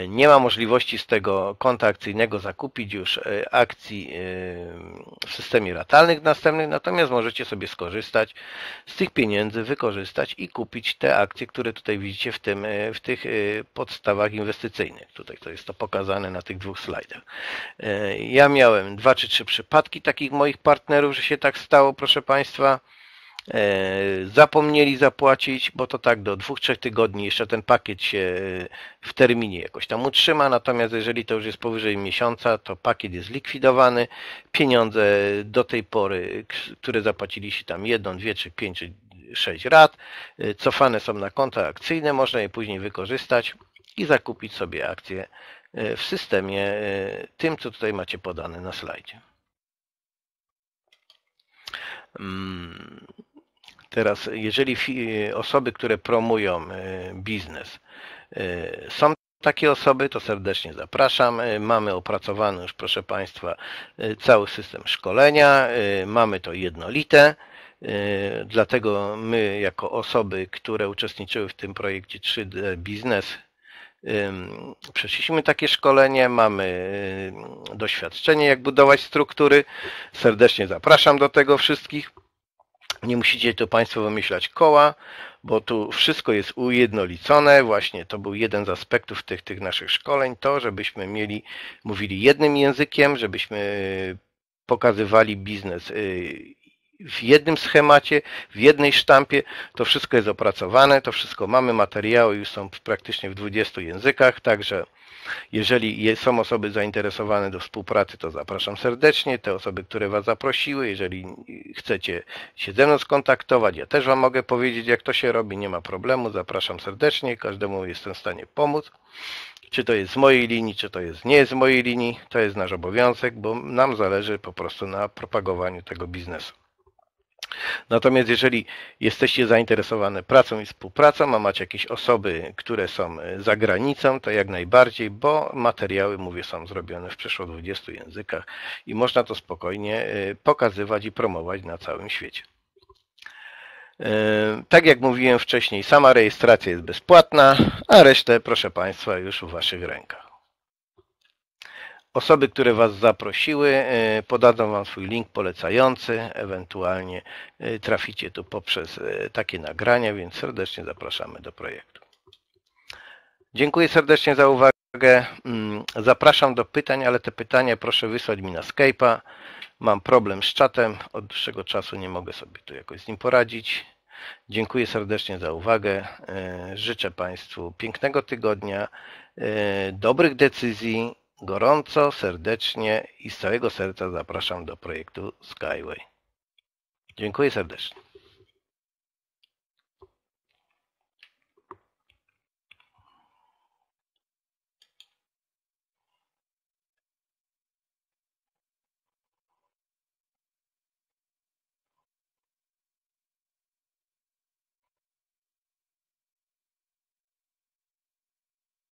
nie ma możliwości z tego konta akcyjnego zakupić już e, akcji e, w systemie ratalnych następnych, natomiast możecie sobie skorzystać z tych pieniędzy, wykorzystać i kupić te akcje, które tutaj widzicie w, tym, w tych podstawach inwestycyjnych. Tutaj to jest to pokazane na tych dwóch slajdach. Ja miałem dwa czy trzy przypadki takich moich partnerów, że się tak stało, proszę Państwa. Zapomnieli zapłacić, bo to tak do dwóch, trzech tygodni jeszcze ten pakiet się w terminie jakoś tam utrzyma, natomiast jeżeli to już jest powyżej miesiąca, to pakiet jest likwidowany, pieniądze do tej pory, które zapłaciliście tam jedną, dwie, czy pięć, czy sześć rat, cofane są na konta akcyjne, można je później wykorzystać i zakupić sobie akcje w systemie tym, co tutaj macie podane na slajdzie. Mm, teraz, jeżeli osoby, które promują e, biznes, e, są takie osoby, to serdecznie zapraszam. E, mamy opracowany już, proszę Państwa, cały system szkolenia. Mamy to jednolite. Dlatego my, jako osoby, które uczestniczyły w tym projekcie 3D Biznes, Przeszliśmy takie szkolenie, mamy doświadczenie, jak budować struktury. Serdecznie zapraszam do tego wszystkich. Nie musicie tu Państwo wymyślać koła, bo tu wszystko jest ujednolicone. Właśnie to był jeden z aspektów tych, tych naszych szkoleń, to żebyśmy mieli, mówili jednym językiem, żebyśmy pokazywali biznes y, w jednym schemacie, w jednej sztampie. To wszystko jest opracowane, to wszystko mamy, materiały już są praktycznie w 20 językach, także jeżeli są osoby zainteresowane do współpracy, to zapraszam serdecznie. Te osoby, które Was zaprosiły, jeżeli chcecie się ze mną skontaktować, ja też Wam mogę powiedzieć, jak to się robi, nie ma problemu. Zapraszam serdecznie, każdemu jestem w stanie pomóc. Czy to jest z mojej linii, czy to jest nie z mojej linii, to jest nasz obowiązek, bo nam zależy po prostu na propagowaniu tego biznesu. Natomiast jeżeli jesteście zainteresowane pracą i współpracą, a macie jakieś osoby, które są e, za granicą, to jak najbardziej, bo materiały, mówię, są zrobione w przeszło 20 językach i można to spokojnie e, pokazywać i promować na całym świecie. E, tak jak mówiłem wcześniej, sama rejestracja jest bezpłatna, a resztę, proszę Państwa, już w Waszych rękach. Osoby, które Was zaprosiły, e, podadzą Wam swój link polecający, ewentualnie e, traficie tu poprzez e, takie nagrania, więc serdecznie zapraszamy do projektu. Dziękuję serdecznie za uwagę. Mm, zapraszam do pytań, ale te pytania proszę wysłać mi na Skype'a. Mam problem z czatem, od dłuższego czasu nie mogę sobie tu jakoś z nim poradzić. Dziękuję serdecznie za uwagę. Życzę Państwu pięknego tygodnia, dobrych decyzji Gorąco, serdecznie i z całego serca zapraszam do projektu Skyway. Dziękuję serdecznie.